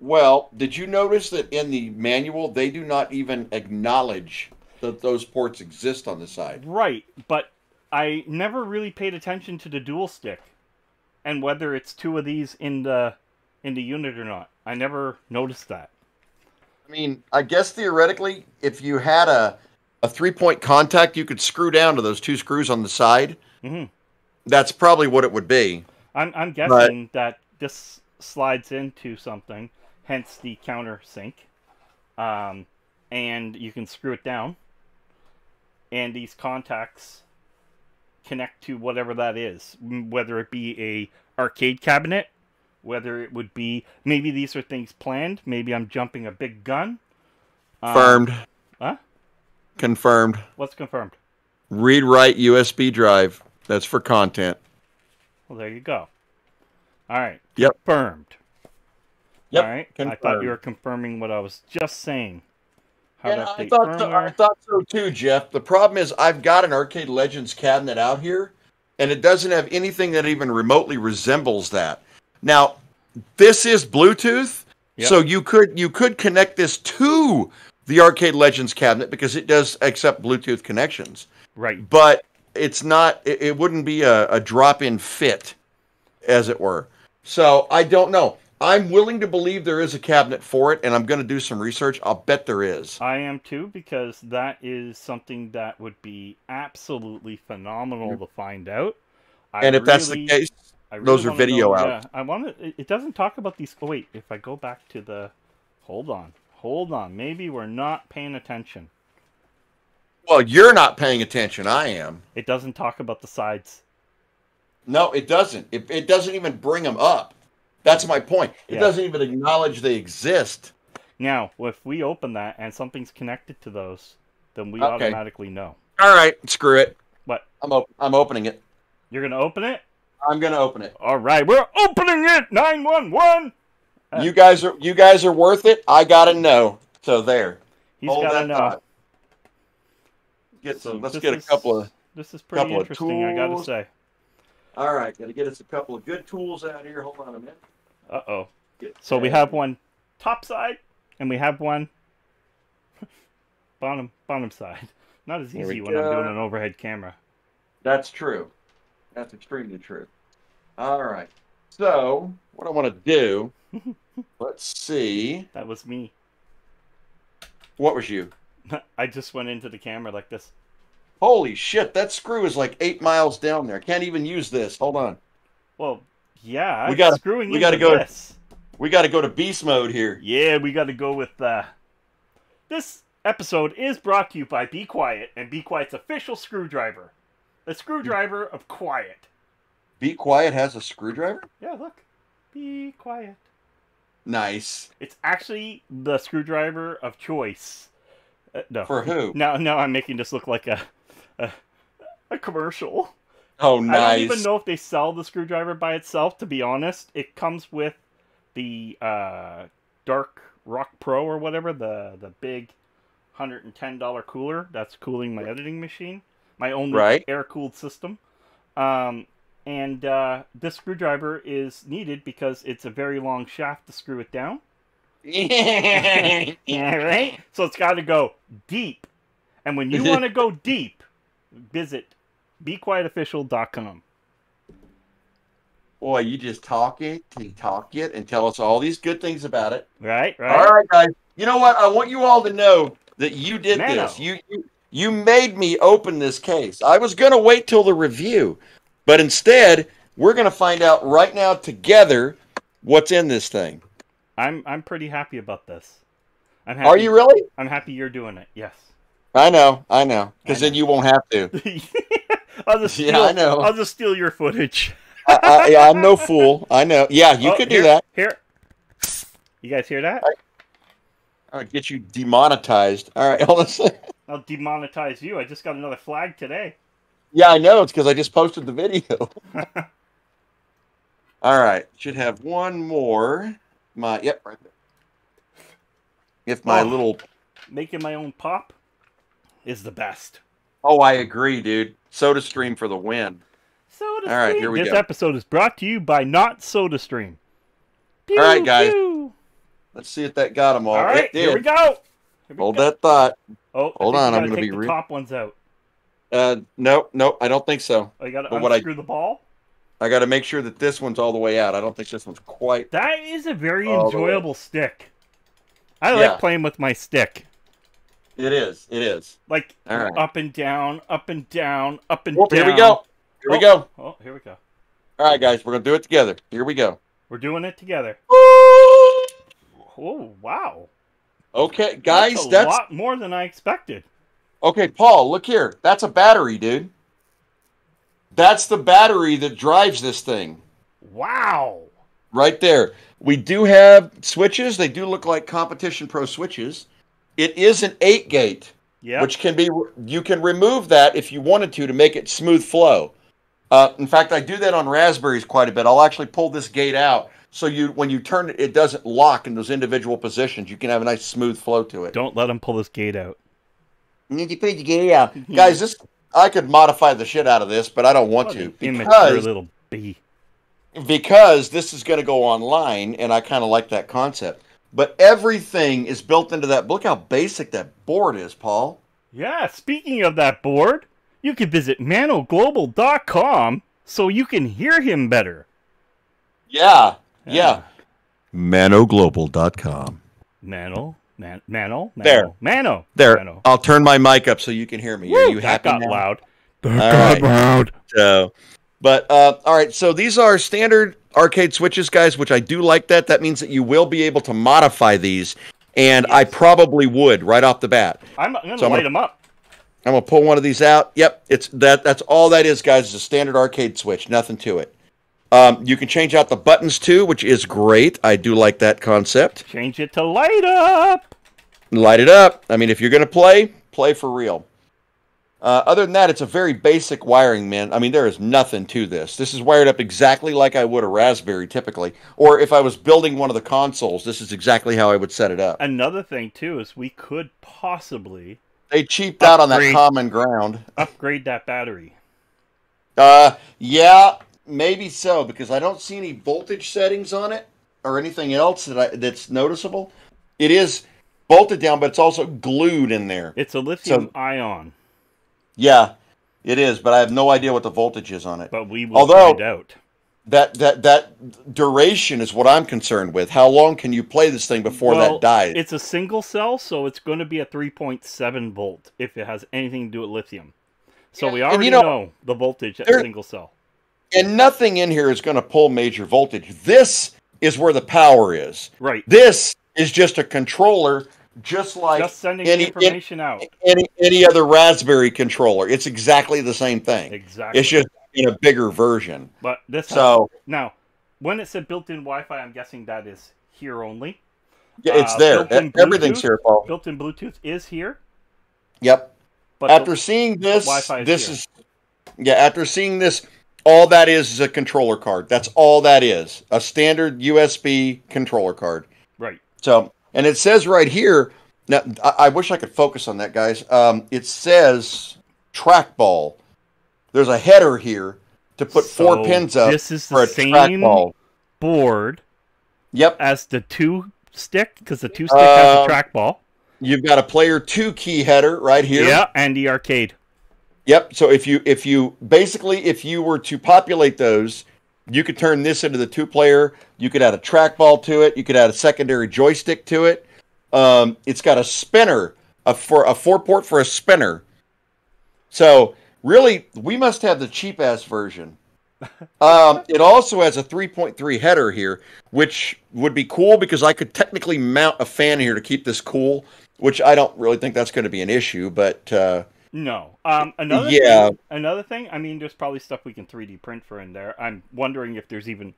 Well, did you notice that in the manual they do not even acknowledge that those ports exist on the side? Right, but I never really paid attention to the dual stick and whether it's two of these in the in the unit or not. I never noticed that. I mean, I guess theoretically, if you had a a three point contact, you could screw down to those two screws on the side. hmm That's probably what it would be. I'm I'm guessing that this slides into something, hence the countersink, um, and you can screw it down, and these contacts connect to whatever that is, whether it be a arcade cabinet, whether it would be maybe these are things planned, maybe I'm jumping a big gun. Um, Confirmed. huh? Confirmed. What's confirmed? Read write USB drive. That's for content. Well, there you go. All right. Yep. Confirmed. Yep, All right. I thought you were confirming what I was just saying. And I thought, so, I thought so too, Jeff. The problem is I've got an Arcade Legends cabinet out here, and it doesn't have anything that even remotely resembles that. Now, this is Bluetooth, Yep. so you could you could connect this to the Arcade Legends cabinet because it does accept Bluetooth connections. Right. But it's not. It, it wouldn't be a, a drop-in fit, as it were. So I don't know. I'm willing to believe there is a cabinet for it, and I'm going to do some research. I'll bet there is. I am too because that is something that would be absolutely phenomenal to find out. I and if that's the case, I those are video know- out. Yeah, I want to. It, it doesn't talk about these. Oh wait, if I go back to the, hold on, hold on. Maybe we're not paying attention. well, you're not paying attention. I am. It doesn't talk about the sides. No, it doesn't. It, it doesn't even bring them up. That's my point. It Yeah. doesn't even acknowledge they exist. Now, if we open that and something's connected to those, then we Okay. automatically know. All right, screw it. What? I'm op- I'm opening it. You're gonna open it? I'm gonna open it. All right, we're opening it. Nine one one. Uh, you guys are you guys are worth it. I gotta know. So there. He's Hold gotta know. thought. Get So some. Let's get a is- couple of. This is pretty interesting. I gotta say. All right, gotta get us a couple of good tools out here. Hold on a minute. Uh oh. So we have one top side, and we have one [LAUGHS] bottom bottom side. Not as easy when I'm doing an overhead camera. That's true. That's extremely true. All right. So what I want to do. [LAUGHS] let's see. That was me. What was you? [LAUGHS] I just went into the camera like this. Holy shit! That screw is like eight miles down there. Can't even use this. Hold on. Well, yeah. We gotta- screwing we gotta go- This. We got to go to beast mode here. Yeah, we got to go with uh This episode is brought to you by Be Quiet and Be Quiet's official screwdriver. The screwdriver of quiet. Be quiet has a screwdriver. Yeah, look. Be quiet. Nice. It's actually the screwdriver of choice. Uh, no. For who? Now, now I'm making this look like a a, a commercial. Oh, nice. I don't even know if they sell the screwdriver by itself. To be honest, it comes with the uh, Dark Rock Pro or whatever the the big hundred and ten dollar cooler that's cooling my editing machine, my only Right. air cooled system. Um, and uh, this screwdriver is needed because it's a very long shaft to screw it down. [LAUGHS] Yeah, right. So it's got to go deep, and when you want to go [LAUGHS] deep, visit BeQuietOfficial.com. Boy, you just talk it, you talk it, and tell us all these good things about it. Right, right. All right, guys. You know what? I want you all to know that you did Nano. this. You, you you made me open this case. I was going to wait till the review, but instead, we're going to find out right now together what's in this thing. I'm I'm pretty happy about this. I'm happy. Are you really? I'm happy you're doing it. Yes. I know, I know, because then you won't have to. [LAUGHS] [LAUGHS] I'll just steal, Yeah, I know. I'll just steal your footage. I, I, [LAUGHS] yeah, I'm no fool. I know. Yeah, you Oh, could do here- that. Here. You guys hear that? I'll get you demonetized. All right, [LAUGHS] hold on a second. I'll demonetize you. I just got another flag today. Yeah, I know. It's because I just posted the video. All right, should have one more. My yep, right there. If my Oh. little Making my own pop is the best. Oh, I agree, dude. Soda Stream for the win. Soda All right, here we this go. episode is brought to you by Not Soda Stream. All right, guys. pew. Let's see if that got them all. All right, it here we go. Here we Hold go. that thought. Oh, Hold on, I'm gonna take be the re- top ones out. Uh, no, no, I don't think so. Oh, you got to But what I- unscrew the ball. I got to make sure that this one's all the way out. I don't think this one's quite. That is a very All the way. enjoyable stick. I Yeah. like playing with my stick. It is. It is. Like right. up and down, up and down, up and Oh, down. here we go. Here we Oh. go. Oh, here we go. All right, guys, we're gonna do it together. Here we go. We're doing it together. Oh, wow. Okay, guys, that's a that's lot more than I expected. Okay, Paul, look here. That's a battery, dude. That's the battery that drives this thing Wow. right there. We do have switches. They do look like Competition Pro switches. It is an 8 gate, Yeah. which can be, you can remove that if you wanted to to make it smooth flow. Uh, in fact, I do that on Raspberries quite a bit. I'll actually pull this gate out so you, when you turn it, it doesn't lock in those individual positions. You can have a nice smooth flow to it. Don't let them pull this gate out. Need to put the gate out. [LAUGHS] Guys, this I could modify the shit out of this, but I don't want What to because little bee. because this is going to go online, and I kind of like that concept. But everything is built into that. Look how basic that board is, Paul. Yeah, speaking of that board, you can visit manoglobal.com so you can hear him better. Yeah, yeah. Manoglobal.com. Mano, man, Mano, Mano, There. Mano. There, Mano. I'll turn my mic up so you can hear me. Are Woo, you that got now? loud. That All got right. loud. So, but uh, all right. So these are standard arcade switches, guys, which I do like. That that means that you will be able to modify these, and I probably would right off the bat. I'm, I'm gonna So I'm light gonna- him up. I'm gonna pull one of these out. Yep, it's that. That's all that is, guys. Is a standard arcade switch. Nothing to it. Um, you can change out the buttons too, which is great. I do like that concept. Change it to light up. Light it up. I mean, if you're gonna play, play for real. Uh, other than that, it's a very basic wiring, man. I mean, there is nothing to this. This is wired up exactly like I would a Raspberry typically, or if I was building one of the consoles, this is exactly how I would set it up. Another thing too is we could possibly They cheaped out on that Upgrade. common ground. upgrade that battery. Uh, yeah, maybe so because I don't see any voltage settings on it or anything else that I, that's noticeable. It is bolted down, but it's also glued in there. It's a lithium ion, Yeah, it is, but I have no idea what the voltage is on it. but we will Although- find out. That that that duration is what I'm concerned with. How long can you play this thing before Well, that dies? It's a single cell, so it's going to be a 3.7 volt if it has anything to do with lithium. So Yeah, we and already you know, know, the voltage at there- single cell. and nothing in here is going to pull major voltage. This is where the power is. Right. This is just a controller, just like Just sending any- information out. any any other Raspberry controller. It's exactly the same thing. Exactly. It's just in a bigger version. but this has- So now, when it said built-in Wi-Fi, I'm guessing that is here only. Yeah, it's Uh, there. Everything's here, Paul. Built-in Bluetooth is here, Yep. but after the- seeing this, is this here. is yeah. After seeing this, all that is is a controller card. That's all that is. A standard USB controller card. right. So, and it says right here. Now, I, I wish I could focus on that, guys. Um, it says trackball. There's a header here to put four pins up This is for the a same trackball. board Yep. as the two stick because the two stick has a Um, trackball. You've got a player two key header right here. Yeah, and the arcade. Yep. So if you if you basically if you were to populate those, you could turn this into the two player. You could add a trackball to it. You could add a secondary joystick to it. Um, it's got a spinner, a for a four port for a spinner. So really, we must have the cheap ass version. [LAUGHS] Um, it also has a 3.3 header here, which would be cool because I could technically mount a fan here to keep this cool, which I don't really think that's going to be an issue. But uh, No. Um. Another. Yeah. Thing, another thing. I mean, there's probably stuff we can 3D print for in there. I'm wondering if there's even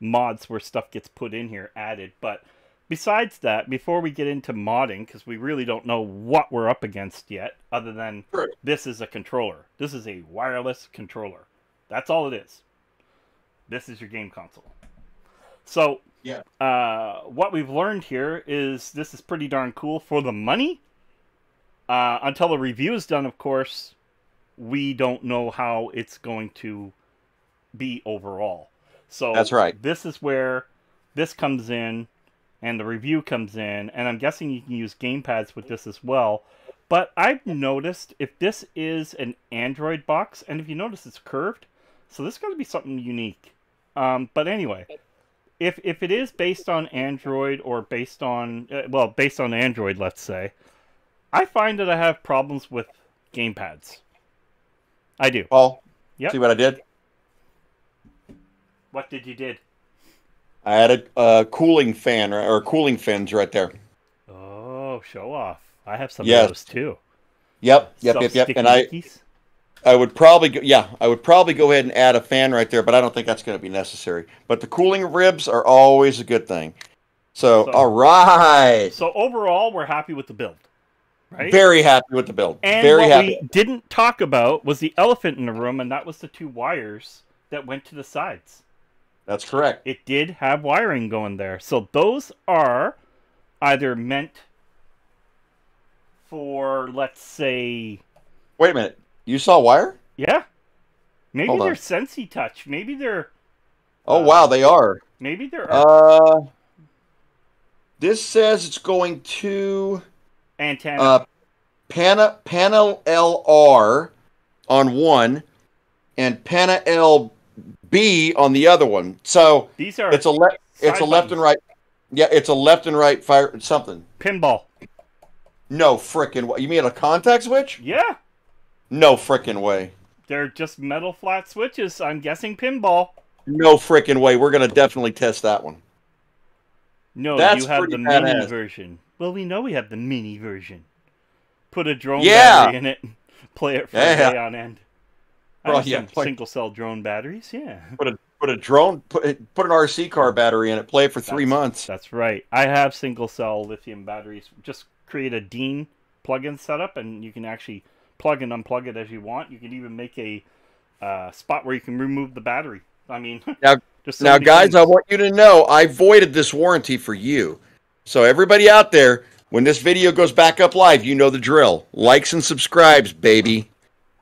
mods where stuff gets put in here added. But besides that, before we get into modding, because we really don't know what we're up against yet, other than Right. this is a controller. This is a wireless controller. That's all it is. This is your game console. So Yeah. uh, what we've learned here is this is pretty darn cool for the money. Uh, until the review is done, of course, we don't know how it's going to be overall. So That's right. This is where this comes in, and the review comes in, and I'm guessing you can use gamepads with this as well. But I've noticed if this is an Android box, and if you notice it's curved, so this is going to be something unique. Um, but anyway, if if it is based on Android or based on uh, well, based on Android, let's say, I find that I have problems with gamepads. I do. Paul, Yep. see what I did? What did you did? I added a cooling fan or, cooling fins right there. Oh, show off! I have some Yes. of those too. Yep, yep, Some yep, yep. And I, Nickies. I would probably, go, yeah, I would probably go ahead and add a fan right there, but I don't think that's going to be necessary. But the cooling ribs are always a good thing. So, So- all right, So overall, we're happy with the build, right? very happy with the build. And very what happy. we didn't talk about was the elephant in the room, and that was the two wires that went to the sides. That's correct. It did have wiring going there. So those are either meant for, let's say, Wait a minute. You saw wire? yeah, maybe Hold they're Sensi Touch. Maybe they're, Oh Uh, wow, they are. maybe they're Uh, this says it's going to antenna. uh, Pana Pana LR on one, and Pana LB on the other one. So These are it's a le- it's a left and right. Yeah, it's a left and right fire something. pinball. No frickin' way. You mean a contact switch? Yeah, No frickin' way. they're just metal flat switches. I'm guessing pinball. No frickin' way. We're gonna definitely test that one. No, That's you have the mini badass. version. Well, we know we have the mini version. Put a drone Yeah. battery in it, and [LAUGHS] play it for Yeah. a day on end. I Well, yeah, play- single cell drone batteries. Yeah, Put a put a drone put put an RC car battery in it. Play it for three That's- months. that's right. I have single cell lithium batteries. Just create a Dean plug-in setup, and you can actually plug and unplug it as you want. You can even make a uh, spot where you can remove the battery. I mean, [LAUGHS] Now- just Now, guys, things. I want you to know I voided this warranty for you. So, everybody out there, when this video goes back up live, you know the drill. Likes and subscribes, baby.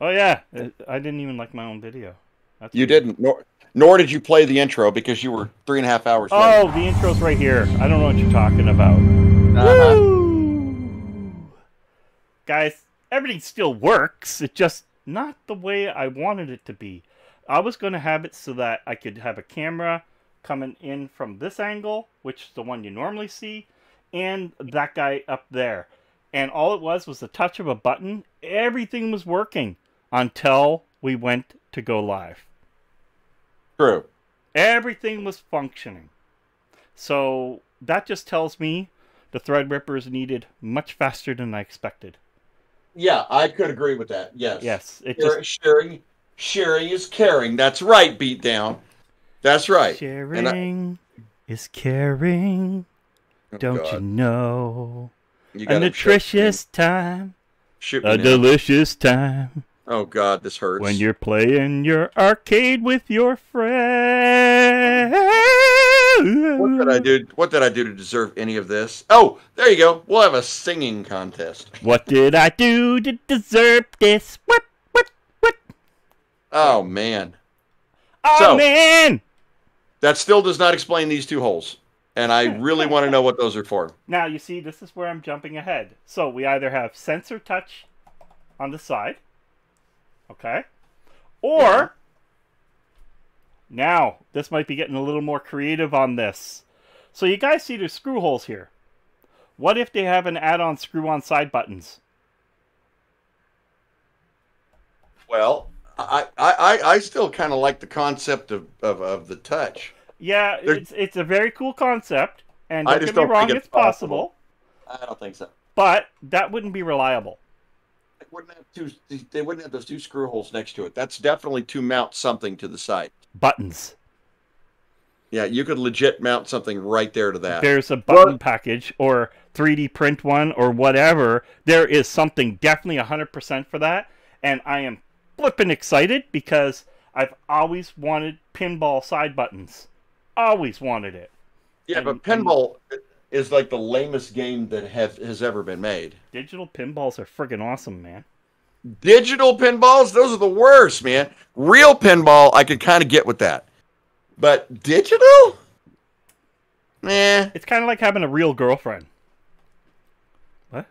Oh yeah, I didn't even like my own video. That's You weird. didn't, nor, nor did you play the intro because you were three and a half hours late. Oh, the intro's right here. I don't know what you're talking about. Uh-huh. Woo! Guys, everything still works. It just not the way I wanted it to be. I was going to have it so that I could have a camera coming in from this angle, which is the one you normally see, and that guy up there. And all it was was the touch of a button. Everything was working until we went to go live. True. Everything was functioning. So that just tells me the Threadripper is needed much faster than I expected. Yeah, I could agree with that. Yes. Yes, it Shar- just sharing, sharing is caring. That's right, beat down. That's right. sharing is caring. Oh, Don't you know? You A nutritious time, Shoot a now. delicious time Oh God, this hurts. when you're playing your arcade with your friends. What did I do? What did I do to deserve any of this? Oh, there you go. We'll have a singing contest. What did I do to deserve this? What? Oh man, Oh So- man! that still does not explain these two holes, and I [LAUGHS] really want to know what those are for. Now you see, this is where I'm jumping ahead. So we either have sensor touch on the side, okay, or Yeah. now this might be getting a little more creative on this. So you guys see there's screw holes here. What if they have an add-on screw-on side buttons? Well, I I, I, I still kind of like the concept of, of, of the touch. Yeah, They're- it's it's a very cool concept, and I don't just get me don't wrong, think it's it's possible, possible. I don't think so. but that wouldn't be reliable. They wouldn't have two. They wouldn't have those two screw holes next to it. That's definitely to mount something to the side. Buttons. Yeah, you could legit mount something right there to that. there's a button Well- package or 3D print one or whatever, there is something definitely 100% for that. And I am flippin' excited because I've always wanted pinball side buttons. Always wanted it. yeah, but and- and- pinball is like the lamest game that have has ever been made. Digital pinballs are friggin' awesome, man. Digital pinballs, those are the worst, man. Real pinball, I could kind of get with that. But digital? Nah. It's kind of like having a real girlfriend. What?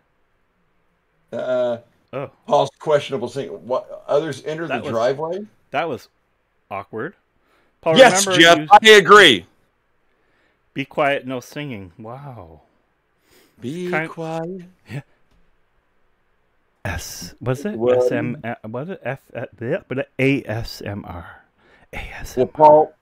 Uh, Oh, Paul's questionable thing. What others enter That the was- driveway? that was awkward. Paul, yes, Jeff, you- I agree. be quiet, no singing. Wow. Be Kind- quiet. S was it Well- S M uh, was it F uh, yeah, but ASMR ASMR Well, Paul,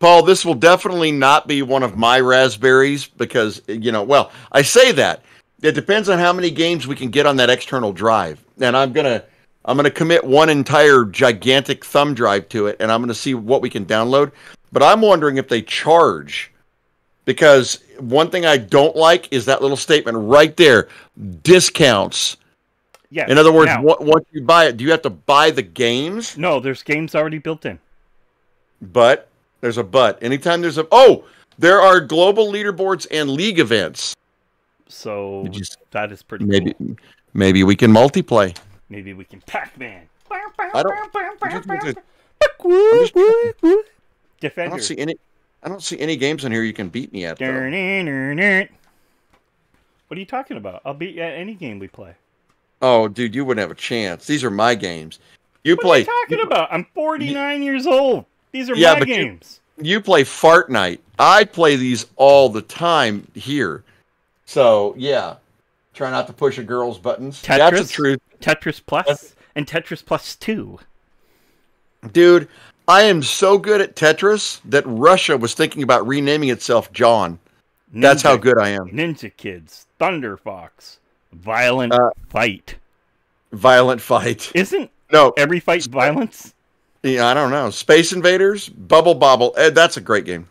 Paul, this will definitely not be one of my raspberries because you know. Well, I say that it depends on how many games we can get on that external drive, and I'm gonna I'm gonna commit one entire gigantic thumb drive to it, and I'm gonna see what we can download. But I'm wondering if they charge. Because one thing I don't like is that little statement right there discounts. yeah In other words, now- once you buy it, do you have to buy the games? No, there's games already built in. But there's a but. Anytime there's a oh, there are global leaderboards and league events. So you s- that is pretty Maybe cool. maybe we can multiplay. Maybe we can Pac-Man. I don't. I Defender. don't see any. I don't see any games in here you can beat me at. Though. What are you talking about? I'll beat you at any game we play. Oh, dude, you wouldn't have a chance. These are my games. You play What play. are you talking about? I'm 49 years old. These are Yeah, my but you- games. You play Fart Night. I play these all the time here. So yeah, try not to push a girl's buttons. That's the Tetris? truth. Tetris Plus and Tetris Plus 2. Dude, I am so good at Tetris that Russia was thinking about renaming itself Jon. That's how good I am. Ninja Kids, Thunder Fox, Violent Uh, Fight. Violent fight. Isn't No, every fight violence? yeah, I don't know. Space Invaders, Bubble Bobble. Eh, that's a great game.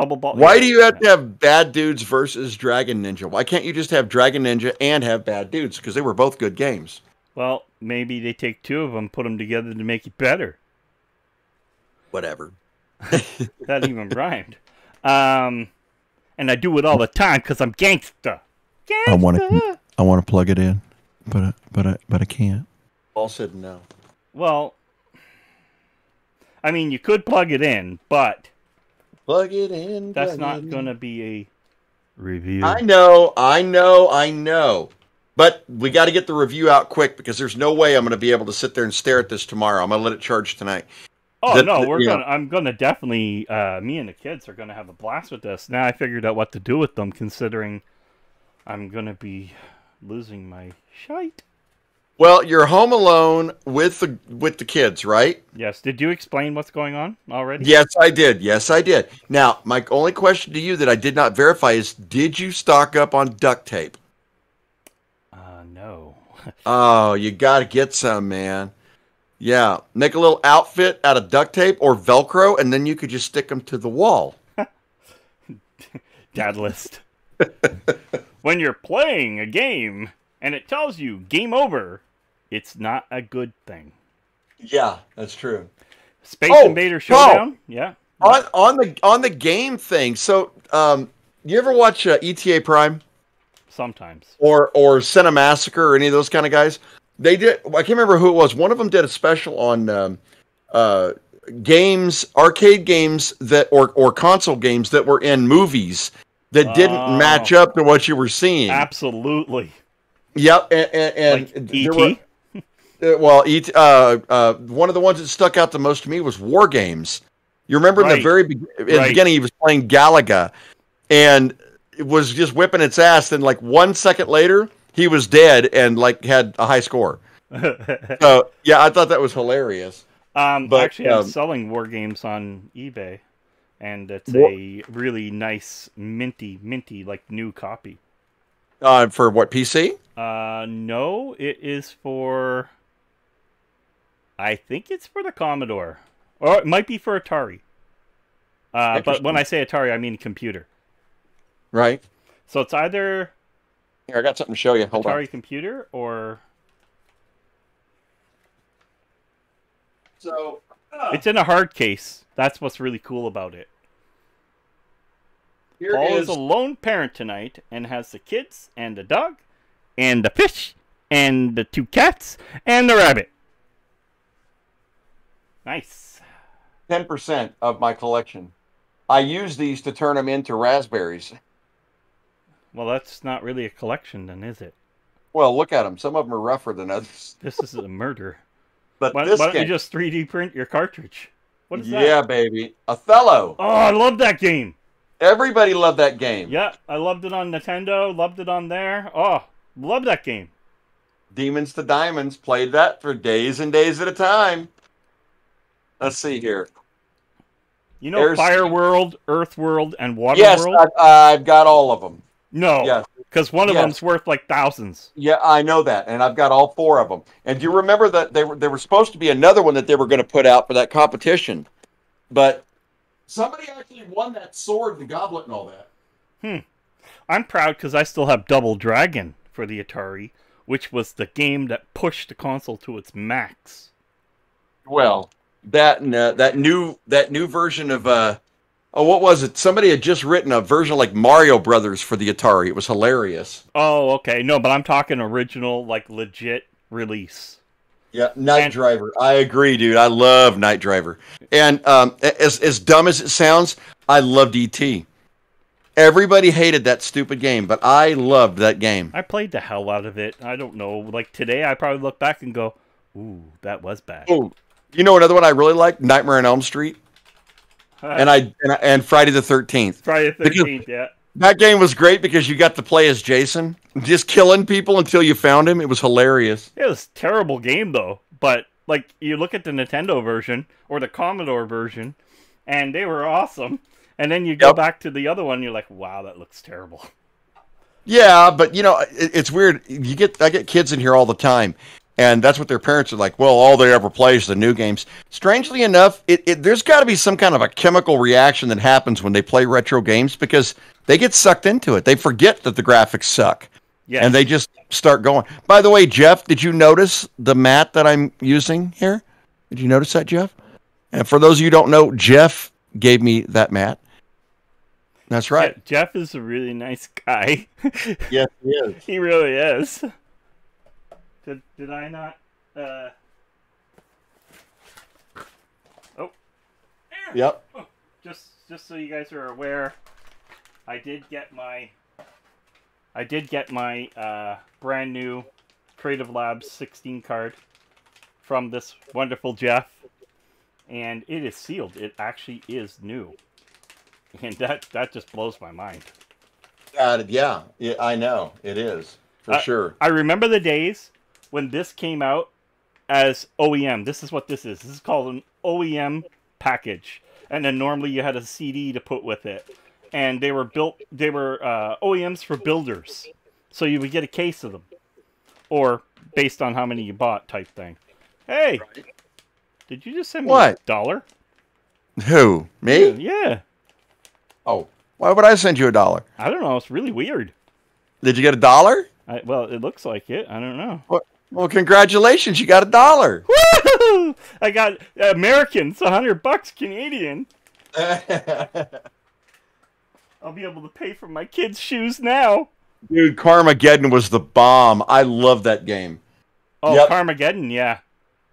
Bubble Ball. Why do you have to have Bad Dudes versus Dragon Ninja? Why can't you just have Dragon Ninja and have Bad Dudes? Because they were both good games. Well, maybe they take two of them, put them together to make it better. Whatever. [LAUGHS] That even rhymed. Um, and I do it all the time because I'm gangsta. Gangsta. I wanna- I want to plug it in, but I, but I, but I can't. All said no. Well, I mean, you could plug it in, but Plug it in. that's not in. going to be a review. I know, I know, I know. But we got to get the review out quick because there's no way I'm going to be able to sit there and stare at this tomorrow. I'm going to let it charge tonight. Oh That- no, that- we're gonna. I'm gonna definitely. Uh, me and the kids are gonna have a blast with this. Now I figured out what to do with them, considering I'm gonna be losing my shite. Well, you're home alone with the with the kids, right? Yes. Did you explain what's going on already? Yes, I did. Yes, I did. Now, my only question to you that I did not verify is: Did you stock up on duct tape? Uh, no. [LAUGHS] Oh, you got to get some, man. Yeah, make a little outfit out of duct tape or Velcro, and then you could just stick them to the wall. [LAUGHS] Dad list. [LAUGHS] when you're playing a game and it tells you game over, it's not a good thing. Yeah, that's true. Space Oh, Invader. Showdown? Yeah. On on the on the game thing. So, um, you ever watch uh, ETA Prime Sometimes. or or Cinemassacre or any of those kind of guys? They did. I can't remember who it was. One of them did a special on um, uh, games, arcade games that or or console games that were in movies that didn't Oh. match up to what you were seeing. Absolutely. Yep, and, and, and Like there E.T.? Uh, well, ET, uh, uh, one of the ones that stuck out the most to me was War Games. You remember in the very be- in the beginning, he was playing Galaga, and it was just whipping its ass. And like one second later, he was dead and like had a high score. [LAUGHS] So yeah, I thought that was hilarious. Um, But, actually, I'm um, selling war games on eBay, and it's War- a really nice, minty, minty, like new copy. Uh, for what PC? Uh, no, it is for. I think it's for the Commodore, or it might be for Atari. Uh, but when I say Atari, I mean computer. Right So it's either here, I got something to show you. Hold Atari on. computer or So it's in a hard case. That's what's really cool about it. here Paul is is a lone parent tonight and has the kids and the dog and the fish and the two cats and the rabbit. Nice. ten percent of my collection. I use these to turn them into raspberries. Well, that's not really a collection, then, is it? Well, look at them. Some of them are rougher than others. [LAUGHS] This is a murder. But Why, this why don't you just 3D print your cartridge? What is yeah, that? Yeah, baby, Othello. Oh, I love that game. Everybody loved that game. Yeah, I loved it on Nintendo. Loved it on there. Oh, love that game. Demons to Diamonds played that for days and days at a time. Let's see here. You know, There's- Fire World, Earth World, and Water yes, World. I've, I've got all of them. no, Yes, because one of Yes. them's worth like thousands. yeah, I know that, and I've got all four of them. And do you remember that they were there was supposed to be another one that they were going to put out for that competition, but somebody actually won that sword, the goblet, and all that. Hmm. I'm proud because I still have Double Dragon for the Atari, which was the game that pushed the console to its max. Well, that and, uh, that new that new version of uh oh what was it? Somebody had just written a version like Mario Brothers for the Atari. It was hilarious. Oh, okay. No, but I'm talking original, like legit release. Yeah, Night And- Driver. I agree, dude. I love Night Driver. And um, as as dumb as it sounds, I loved ET. Everybody hated that stupid game, but I loved that game. I played the hell out of it. I don't know. Like today, I probably look back and go, "Ooh, that was bad." Oh, you know another one I really like, Nightmare on Elm Street, uh, and I and, I, and Friday the Thirteenth. Friday the Thirteenth. Yeah. That game was great because you got to play as Jason, just killing people until you found him. It was hilarious. It was a terrible game though. But like you look at the Nintendo version or the Commodore version, and they were awesome. And then you go Yep. back to the other one, you're like, "Wow, that looks terrible." Yeah, but you know, it, it's weird. You get I get kids in here all the time, and that's what their parents are like. Well, all they ever play is the new games. Strangely enough, it, it there's got to be some kind of a chemical reaction that happens when they play retro games because they get sucked into it. They forget that the graphics suck, Yeah. and they just start going. By the way, Jeff, did you notice the mat that I'm using here? Did you notice that, Jeff? And for those of you who don't know, Jeff gave me that mat. That's right. Je- Jeff is a really nice guy. [LAUGHS] Yes, he is. he really is. Did, did I not? Uh... Oh, Yep. just just so you guys are aware, I did get my I did get my uh, brand new Creative Labs 16 card from this wonderful Jeff, and it is sealed. It actually is new, and that that just blows my mind. Uh, yeah, yeah, I know it is for Uh, sure. I remember the days when this came out as OEM. This is what this is. This is called an OEM package, and then normally you had a CD to put with it, and they were built. They were uh, OEMs for builders, so you would get a case of them, or based on how many you bought, type thing. Hey, did you just send me a What? dollar? Who? Me? Yeah. Oh, Why would I send you a dollar? I don't know. It's really weird. Did you get a dollar? I, well, it looks like it. I don't know. Well, well, congratulations, you got a dollar. Woo! I got Americans, a hundred bucks Canadian. [LAUGHS] I'll be able to pay for my kids' shoes now. Dude, Carmageddon was the bomb. I love that game. Oh, Yep. Carmageddon, yeah,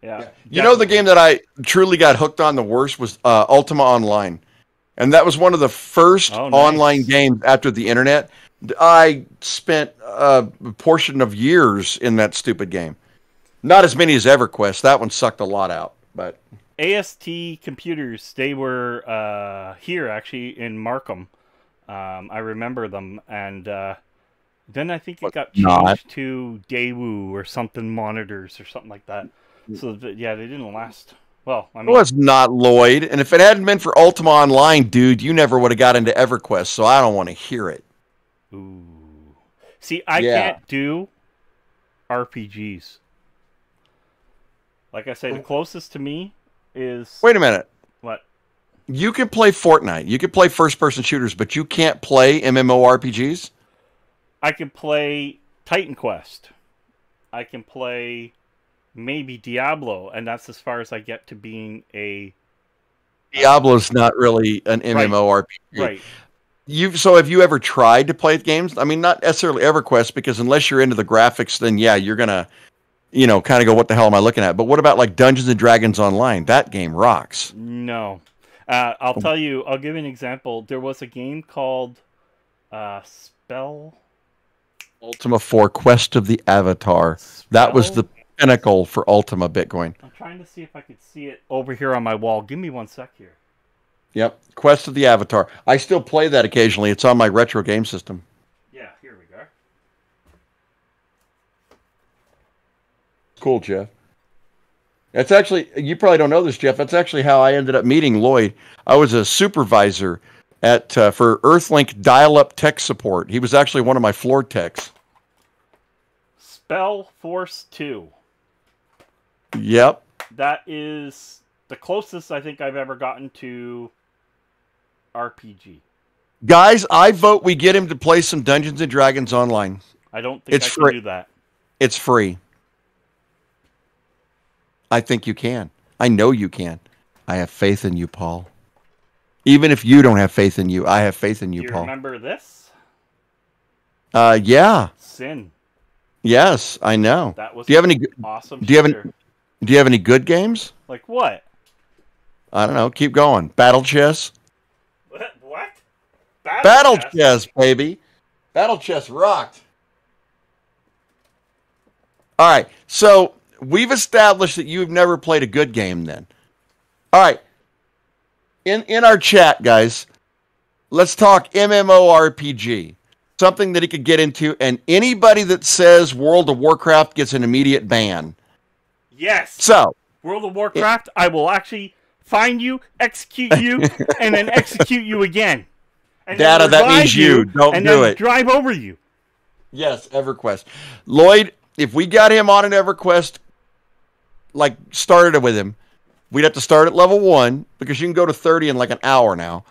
yeah. You know the game that I truly got hooked on the worst was uh, Ultima Online, and that was one of the first Oh, nice. online games after the internet. I spent a portion of years in that stupid game. Not as many as EverQuest. That one sucked a lot out, but AST computers. They were uh, here actually in Markham. Um, I remember them, and uh, then I think it got changed Not. to Daewoo or something monitors or something like that. So yeah, they didn't last. Well, I it was not Lloyd. And if it hadn't been for Ultima Online, dude, you never would have got into EverQuest. So I don't want to hear it. Ooh. See, I Yeah. can't do RPGs. Like I say, the oh. closest to me is Wait a minute. what? You can play Fortnite. You can play first-person shooters, but you can't play MMORPGs. I can play Titan Quest. I can play maybe Diablo, and that's as far as I get to being a Diablo's not really an Right. MMORPG. right. You've so have you ever tried to play games? I mean, not necessarily EverQuest, because unless you're into the graphics, then yeah, you're gonna, you know, kind of go, "What the hell am I looking at?" But what about like Dungeons and Dragons Online? That game rocks. No, uh, I'll tell you. I'll give you an example. There was a game called uh, Spell. Ultima 4 Quest of the Avatar. That was the pinnacle for Ultima Bitcoin. I'm trying to see if I could see it over here on my wall. Give me one sec here. Yep, Quest of the Avatar. I still play that occasionally. It's on my retro game system. Yeah, here we go. Cool, Jeff. That's actually you probably don't know this, Jeff. That's actually how I ended up meeting Lloyd. I was a supervisor at uh, for Earthlink dial-up tech support. He was actually one of my floor techs. Spell Force Two. Yep. That is the closest I think I've ever gotten to RPG. Guys, I vote we get him to play some Dungeons and Dragons online. I don't think It's I can free. do that. It's free. I think you can. I know you can. I have faith in you, Paul. Even if you don't have faith in you, I have faith in Do you, you Paul. remember this? Uh, yeah. Sin. Yes, I know. That was Do you have any? awesome. do you have any- Do you have any good games? like what? I don't know. Keep going. Battle chess. What? Battle Chess? chess, baby. Battle chess rocked. All right. So we've established that you've never played a good game then. All right. In in our chat, guys, let's talk MMORPG. Something that he could get into, and anybody that says World of Warcraft gets an immediate ban. Yes. So World of Warcraft. I will actually find you, execute you, [LAUGHS] and then execute you again. And Data, that means you. Don't and do then it. Drive over you. Yes, EverQuest. Lloyd, if we got him on an EverQuest, like started with him, we'd have to start at level one because you can go to 30 in like an hour now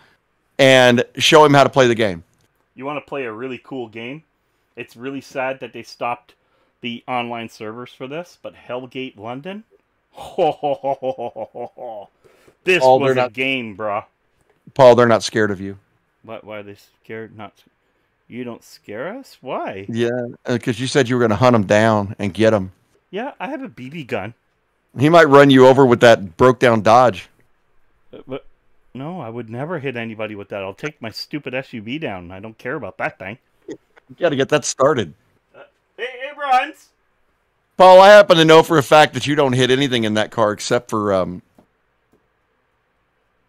and show him how to play the game. You want to play a really cool game? It's really sad that they stopped the online servers for this, but Hellgate London. [LAUGHS] This Oh, was a not- game, bruh. Paul, they're not scared of you. What? Why are they scared? Not. You don't scare us? Why? Yeah, because you said you were going to hunt him down and get him. Yeah, I have a BB gun. He might run you over with that broke down Dodge. Uh, But no, I would never hit anybody with that. I'll take my stupid SUV down. I don't care about that thing. You got to get that started. It, it runs. Paul, I happen to know for a fact that you don't hit anything in that car except for um,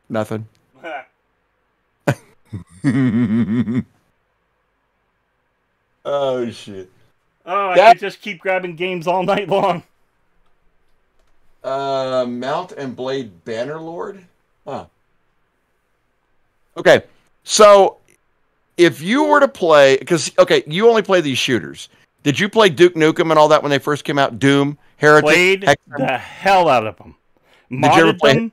nothing. [LAUGHS] oh shit. Oh, I That- could just keep grabbing games all night long. Uh, Mount and Blade Bannerlord. Huh. Okay, so if you were to play, because okay, you only play these shooters. Did you play Duke Nukem and all that when they first came out? Doom, Heretic, Played Hexen? the hell out of them. Did you ever Modded play- them.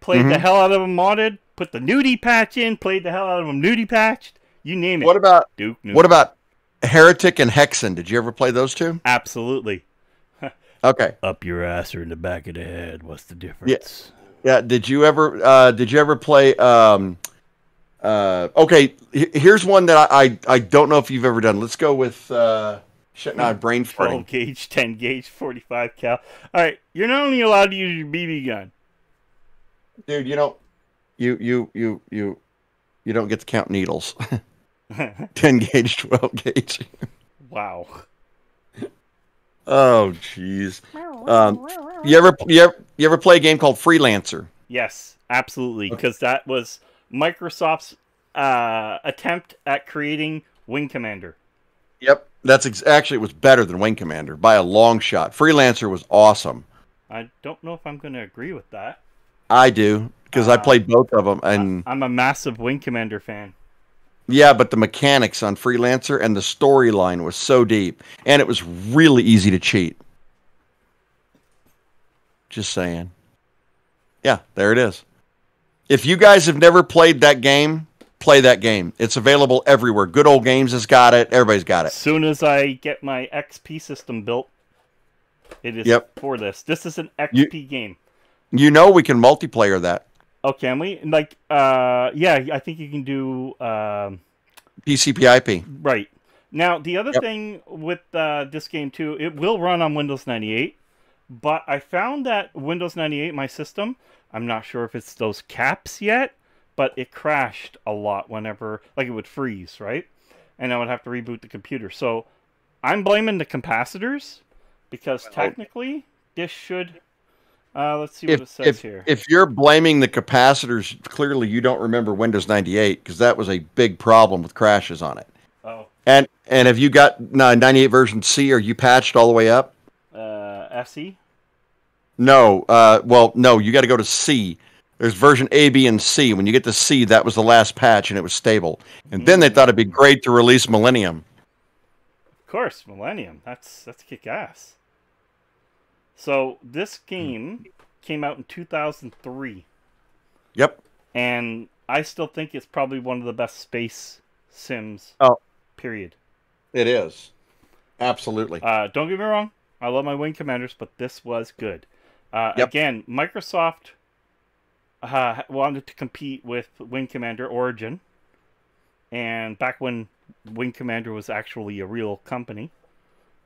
Played the Mhm. hell out of them. Modded. Put the nudie patch in, played the hell out of them nudie patched. You name it. What about Duke Nukem. what about Heretic and Hexen? Did you ever play those two? Absolutely. [LAUGHS] Okay. Up your ass or in the back of the head. What's the difference? Yeah. yeah. Did you ever uh, did you ever play? Um, uh, okay. h- Here's one that I, I I don't know if you've ever done. Let's go with. Uh, shit, I'm brain 12 farting. gauge, 10 gauge, 45 cal. All right, you're not only allowed to use your BB gun. Dude, you don't. You you you you you don't get to count needles. [LAUGHS] Ten gauge, twelve gauge. wow. Oh jeez. Um, you ever you ever you ever play a game called Freelancer? Yes, absolutely, because that was Microsoft's uh, attempt at creating Wing Commander. Yep. That's ex- actually it was better than Wing Commander by a long shot. Freelancer was awesome. I don't know if I'm going to agree with that. I do because I Uh, played both of them, and I'm a massive Wing Commander fan. yeah, but the mechanics on Freelancer and the storyline was so deep, and it was really easy to cheat. Just saying. Yeah, there it is. If you guys have never played that game, play that game. It's available everywhere. Good old games has got it. Everybody's got it. As soon as I get my XP system built, it is Yep. for this. This is an XP game. You know we can multiplayer that. Oh, can we? Like, uh, yeah, I think you can do. Um, TCP/IP. Right. Now, the other Yep. thing with uh, this game too, it will run on Windows 98, but I found that Windows 98, my system, I'm not sure if it's those caps yet, but it crashed a lot whenever, like it would freeze, right? And I would have to reboot the computer. So I'm blaming the capacitors because technically this should. Uh, let's see what it says if, here. if you're blaming the capacitors, clearly you don't remember Windows 98 because that was a big problem with crashes on it. oh, And and have you got no, 98 version C? Are you patched all the way up? uh, SE. No. Uh, well, no. You got to go to C. There's version A, B, and C. When you get to C, that was the last patch, and it was stable. And then they thought it'd be great to release Millennium. Of course, Millennium. That's that's kick ass. So this game came out in 2003, Yep. and I still think it's probably one of the best space sims. Oh. period. It is. Absolutely. Uh, don't get me wrong, I love my Wing Commanders, but this was good. Uh, Yep. Again, Microsoft uh, wanted to compete with Wing Commander Origin, and back when Wing Commander was actually a real company,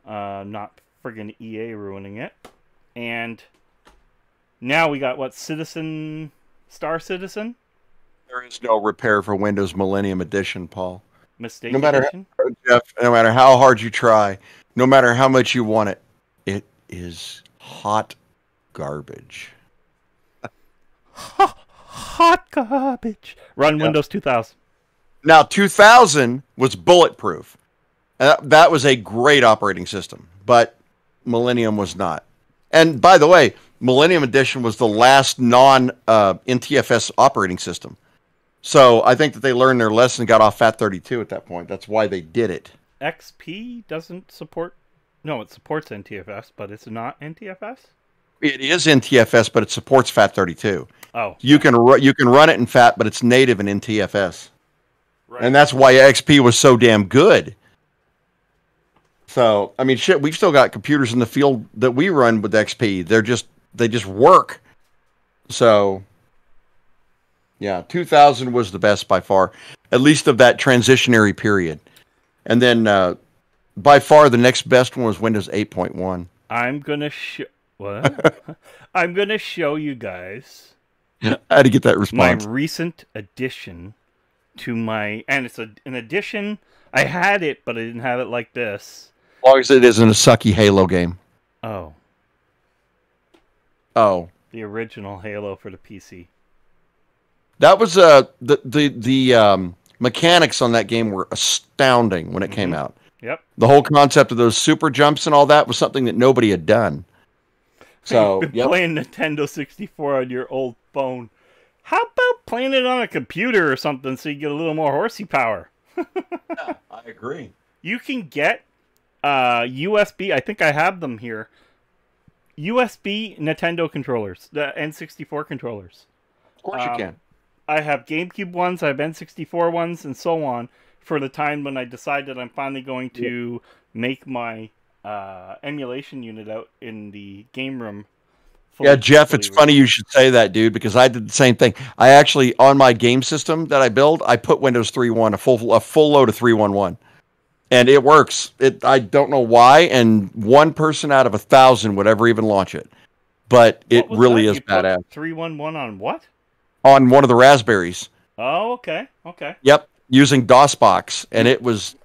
uh, not friggin' EA ruining it, and now we got what Citizen, Star Citizen, there is no repair for Windows Millennium Edition, Paul. Mistake No matter- Edition. Jeff, no matter how hard you try, no matter how much you want it, it is hot garbage. Hot hot garbage. Run Yep. Windows 2000. Now, 2000 was bulletproof. Uh, that was a great operating system, but Millennium was not. And by the way, Millennium Edition was the last non uh, NTFS operating system. So I think that they learned their lesson and got off FAT32 at that point. That's why they did it. XP doesn't support. No, it supports NTFS, but it's not NTFS. It is NTFS, but it supports FAT32. Oh, You can ru- you can run it in FAT, but it's native in NTFS. right. and that's why XP was so damn good. So I mean, shit, we've still got computers in the field that we run with XP. They're just they just work. So yeah, 2000 was the best by far, at least of that transitionary period. And then uh, by far the next best one was Windows 8.1. I'm gonna show. What? [LAUGHS] I'm gonna show you guys I had to get that response. my recent addition to my, and it's a, an addition. I had it, but I didn't have it like this. As long as it isn't a sucky Halo game. Oh, Oh, the original Halo for the PC. That was uh the the the um, mechanics on that game were astounding when it came Mhm. out. Yep. The whole concept of those super jumps and all that was something that nobody had done. [LAUGHS] So You've been yep. playing Nintendo 64 on your old phone. How about playing it on a computer or something so you get a little more horsey power? [LAUGHS] yeah, I agree. You can get uh, USB. I think I have them here. USB Nintendo controllers, the N64 controllers. Of course Um, you can. I have GameCube ones, I have N64 ones, and so on. For the time when I decide that I'm finally going to make my uh, emulation unit out in the game room. fully- Yeah, Jeff, it's fully- funny you should say that, dude, because I did the same thing. I actually on my game system that I build, I put Windows 3.1, a full a full load of 3.1.1. And it works. It I don't know why, and one person out of a thousand would ever even launch it. But it really that? is You badass. 311 on what? On one of the raspberries. Oh, okay, okay. Yep. Using DOSBox. And it was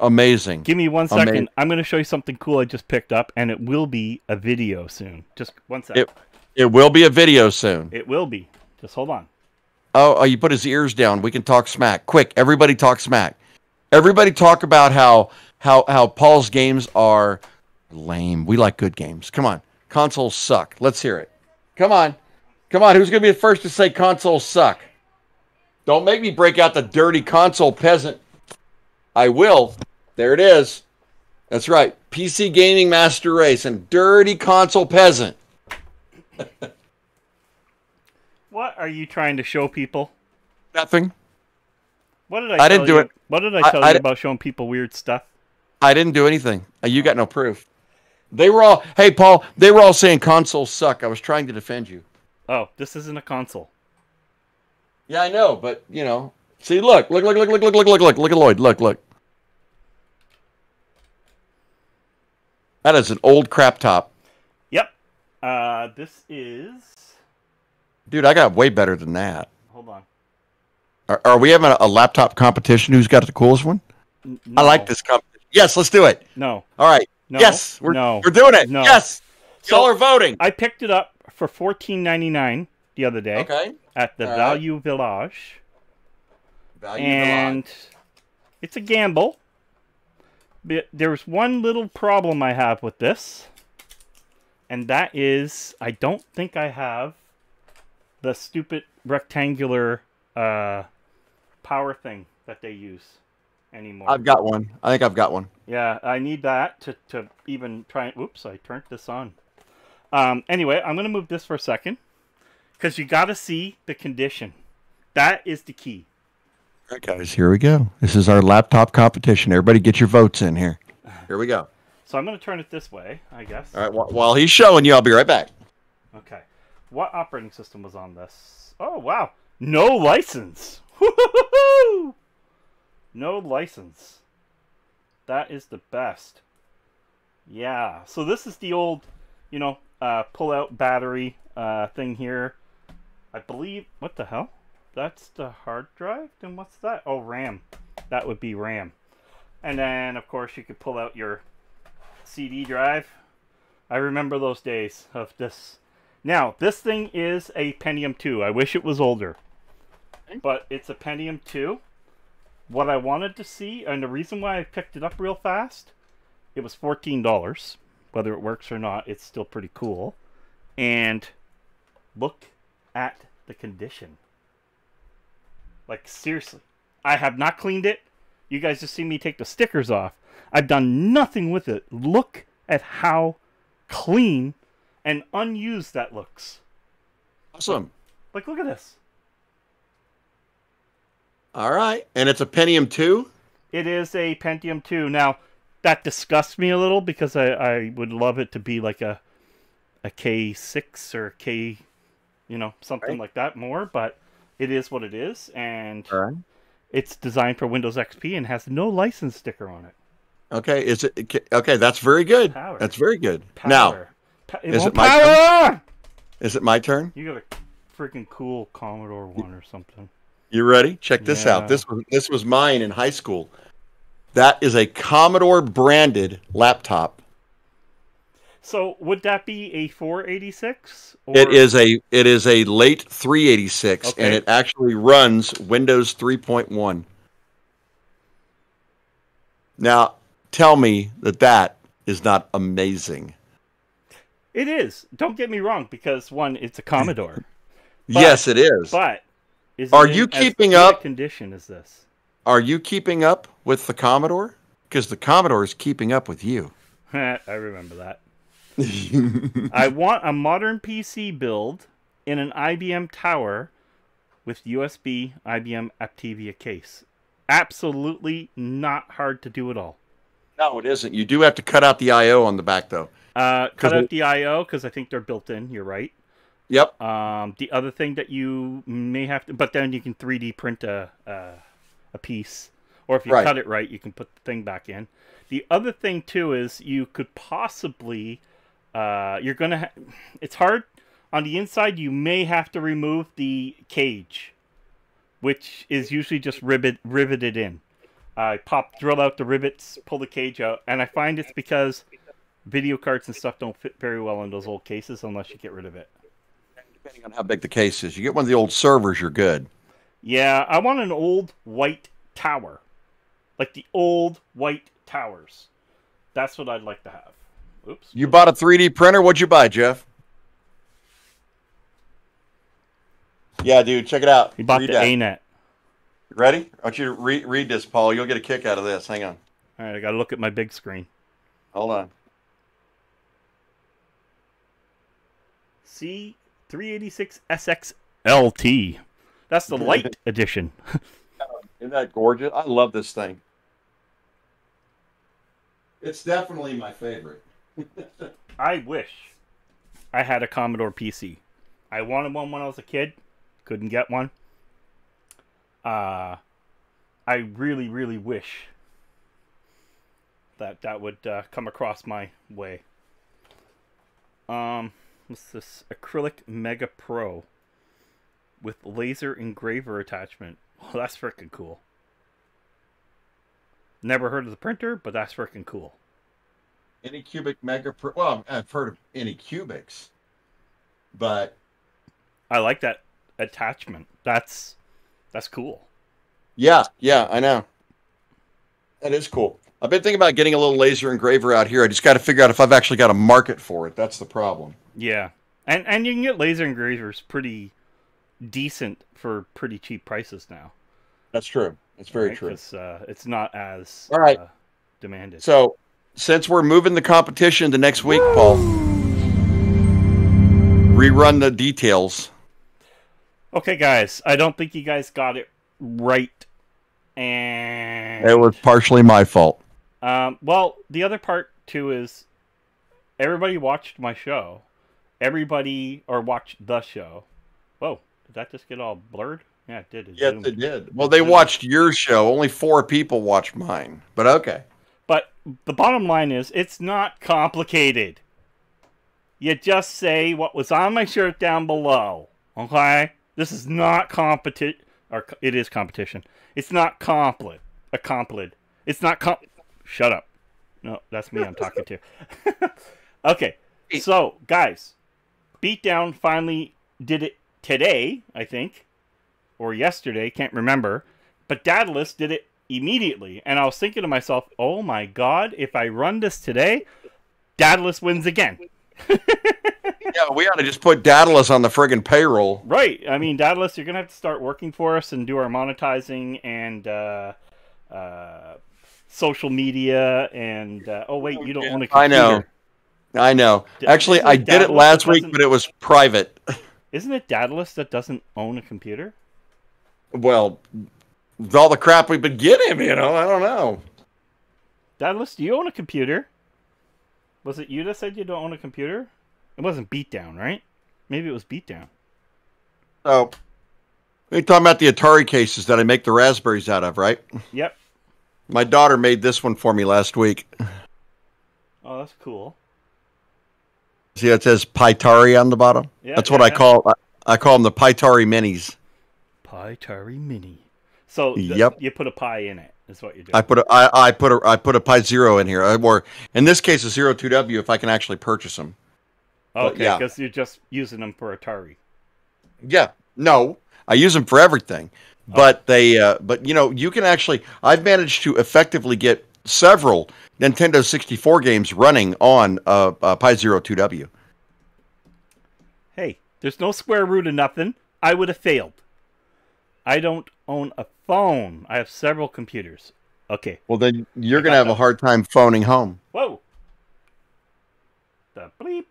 amazing. Give me one second. Amazing. I'm going to show you something cool I just picked up, and it will be a video soon. Just one second. It it will be a video soon. It will be. Just hold on. Oh, oh, you put his ears down. We can talk smack. Quick, everybody talk smack. Everybody talk about how how how Paul's games are lame. We like good games. Come on. Consoles suck. Let's hear it. Come on. Come on. Who's going to be the first to say consoles suck? Don't make me break out the dirty console peasant. I will. There it is. That's right. PC Gaming Master Race and dirty console peasant. [LAUGHS] What are you trying to show people? Nothing. What did I? I tell didn't do you? it. What did I I- tell I you di- about showing people weird stuff? I didn't do anything. Uh, You got no proof. They were all, hey, Paul, they were all saying consoles suck. I was trying to defend you. Oh, this isn't a console. Yeah, I know, but, you know. See, look, look, look, look, look, look, look, look, look, look at Lloyd. Look, look. That is an old crap top. Yep. Uh, this is. Dude, I got way better than that. Hold on. Are, are we having a, a laptop competition? Who's got the coolest one? I like this competition. Yes, let's do it. No. All right. No. yes, we're, no. we're doing it. No. Yes. So- Y'all are voting. I picked it up for fourteen ninety nine the other day Okay. at the All right. Value Village, Value the line. and it's a gamble. But there's one little problem I have with this, and that is I don't think I have the stupid rectangular uh, power thing that they use anymore. I've got one. I think I've got one. Yeah, I need that to, to even try. Oops, I turned this on. Um, anyway, I'm gonna move this for a second because you got to see the condition. That is the key. All right, guys, here we go. This is our laptop competition. Everybody get your votes in here. Here we go. So I'm gonna turn it this way, I guess. All right, wh- while he's showing you, I'll be right back. Okay. What operating system was on this? Oh wow, no license. No license. That is the best. Yeah. So this is the old, you know, uh, pull-out battery uh, thing here. I believe. What the hell? That's the hard drive. Then what's that? Oh, RAM. That would be RAM. And then, of course, you could pull out your CD drive. I remember those days of this. Now, this thing is a Pentium 2. I wish it was older. But it's a Pentium 2. What I wanted to see, and the reason why I picked it up real fast, it was $14. Whether it works or not, it's still pretty cool. And look at the condition. Like, seriously. I have not cleaned it. You guys just see me take the stickers off. I've done nothing with it. Look at how clean and unused that looks. Awesome. Like, look at this. All right, and it's a Pentium two. It is a Pentium 2. Now, that disgusts me a little because I, I would love it to be like a a K6 or K, you know, something Right. like that more, but it is what it is, and right. it's designed for Windows XP and has no license sticker on it. Okay. Is it okay? That's very good. Power. That's very good. Now, Power. Pa- it is it my power on! is it my turn? You got a freaking cool Commodore one or something. You ready? Check this Yeah. out. This was this was mine in high school. That is a Commodore branded laptop. So would that be a 486? Or... It is a it is a late 386 and it actually runs Windows 3.1. Now, tell me that that is not amazing. It is. Don't get me wrong, because one, it's a Commodore. But- [LAUGHS] yes, it is. But is Are you keeping up? Condition is this? Are you keeping up with the Commodore? Because the Commodore is keeping up with you. [LAUGHS] I remember that. I want a modern PC build in an IBM tower with USB IBM Aptiva case. Absolutely not hard to do at all. No, it isn't. You do have to cut out the I/O on the back, though. Uh, cut out the I/O because I think they're built in. You're right. Yep. Um, the other thing that you may have to, but then you can 3D print a a, a piece, or if you Right. cut it right, you can put the thing back in. The other thing too is you could possibly, uh, you're gonna. It's hard on the inside. You may have to remove the cage, which is usually just rivet riveted in. I pop, drill out the rivets, pull the cage out, and I find it's because video cards and stuff don't fit very well in those old cases unless you get rid of it. Depending on how big the case is, you get one of the old servers, you're good. Yeah, I want an old white tower. Like the old white towers. That's what I'd like to have. Oops. You bought a 3D printer. What'd you buy, Jeff? Yeah, dude, check it out. You bought Read the that. ANET. Ready? I want you to read, read this, Paul. You'll get a kick out of this. Hang on. All right, I got to look at my big screen. Hold on. C386 SXLT. That's the light edition. [LAUGHS] Isn't that gorgeous? I love this thing. It's definitely my favorite. [LAUGHS] I wish I had a Commodore PC. I wanted one when I was a kid, couldn't get one. Uh, I really, really wish that that would uh, come across my way. Um, what's this? Anycubic Mega Pro with laser engraver attachment. [LAUGHS] Oh, that's freaking cool. Never heard of the printer, but that's freaking cool. Anycubic Mega. Pro- well, I've heard of Anycubics, but I like that attachment. That's that's cool. yeah, yeah, I know. That is cool. I've been thinking about getting a little laser engraver out here. I just got to figure out if I've actually got a market for it. That's the problem. Yeah, and and you can get laser engravers pretty decent for pretty cheap prices now. That's true. It's very right? true. 'Cause, uh, it's not as All right. uh, demanded. So, since we're moving the competition to next week, Paul, rerun the details. okay, guys, I don't think you guys got it right, and It was partially my fault. Um, well, the other part too is everybody watched my show. Everybody or watched the show. Whoa, did that just get all blurred? Yeah, it did. It Yes, zoomed. they did. Well, they watched your show. Only four people watched mine, but okay. But the bottom line is, it's not complicated. You just say what was on my shirt down below. Okay? This is not competition. Or it is competition. It's not complet. A complet. It's not comp. Shut up. No, that's me I'm talking to. [LAUGHS] okay. So, guys, Beatdown finally did it today, I think, or yesterday, can't remember. But Daedalus did it immediately, and I was thinking to myself, "Oh my god, if I run this today, Daedalus wins again." [LAUGHS] Yeah, we ought to just put Daedalus on the friggin' payroll. Right. I mean, Daedalus, you're gonna have to start working for us and do our monetizing and uh, uh, social media and uh, oh wait, you don't own a computer. I know. I know. Actually, isn't I did it last week, but it was private. [LAUGHS] Isn't it Daedalus that doesn't own a computer? Well, with all the crap we've been getting, you know, I don't know. Daedalus, do you own a computer? Was it you that said you don't own a computer? It wasn't Beatdown, right? Maybe it was Beatdown. Oh. we're talking about the Atari cases that I make the raspberries out of, right? Yep. My daughter made this one for me last week. Oh, that's cool. See, it says Pytari on the bottom. Yeah, That's what yeah, I call I call them the Pytari minis. Pytari Mini. So th- Yep. you put a pie in it. Is what you're doing. I put a I, I put a I put a Pi Zero in here, I- or in this case a Zero Two W if I can actually purchase them. okay, yeah. because you're just using them for Atari. Yeah, no, I use them for everything, but they uh, but you know you can actually I've managed to effectively get several Nintendo 64 games running on uh, uh, Pi Zero Two W. Hey, there's no square root of nothing. I would have failed. I don't own a phone. I have several computers. Okay. Well, then you're gonna have a hard time phoning home. Whoa. The bleep.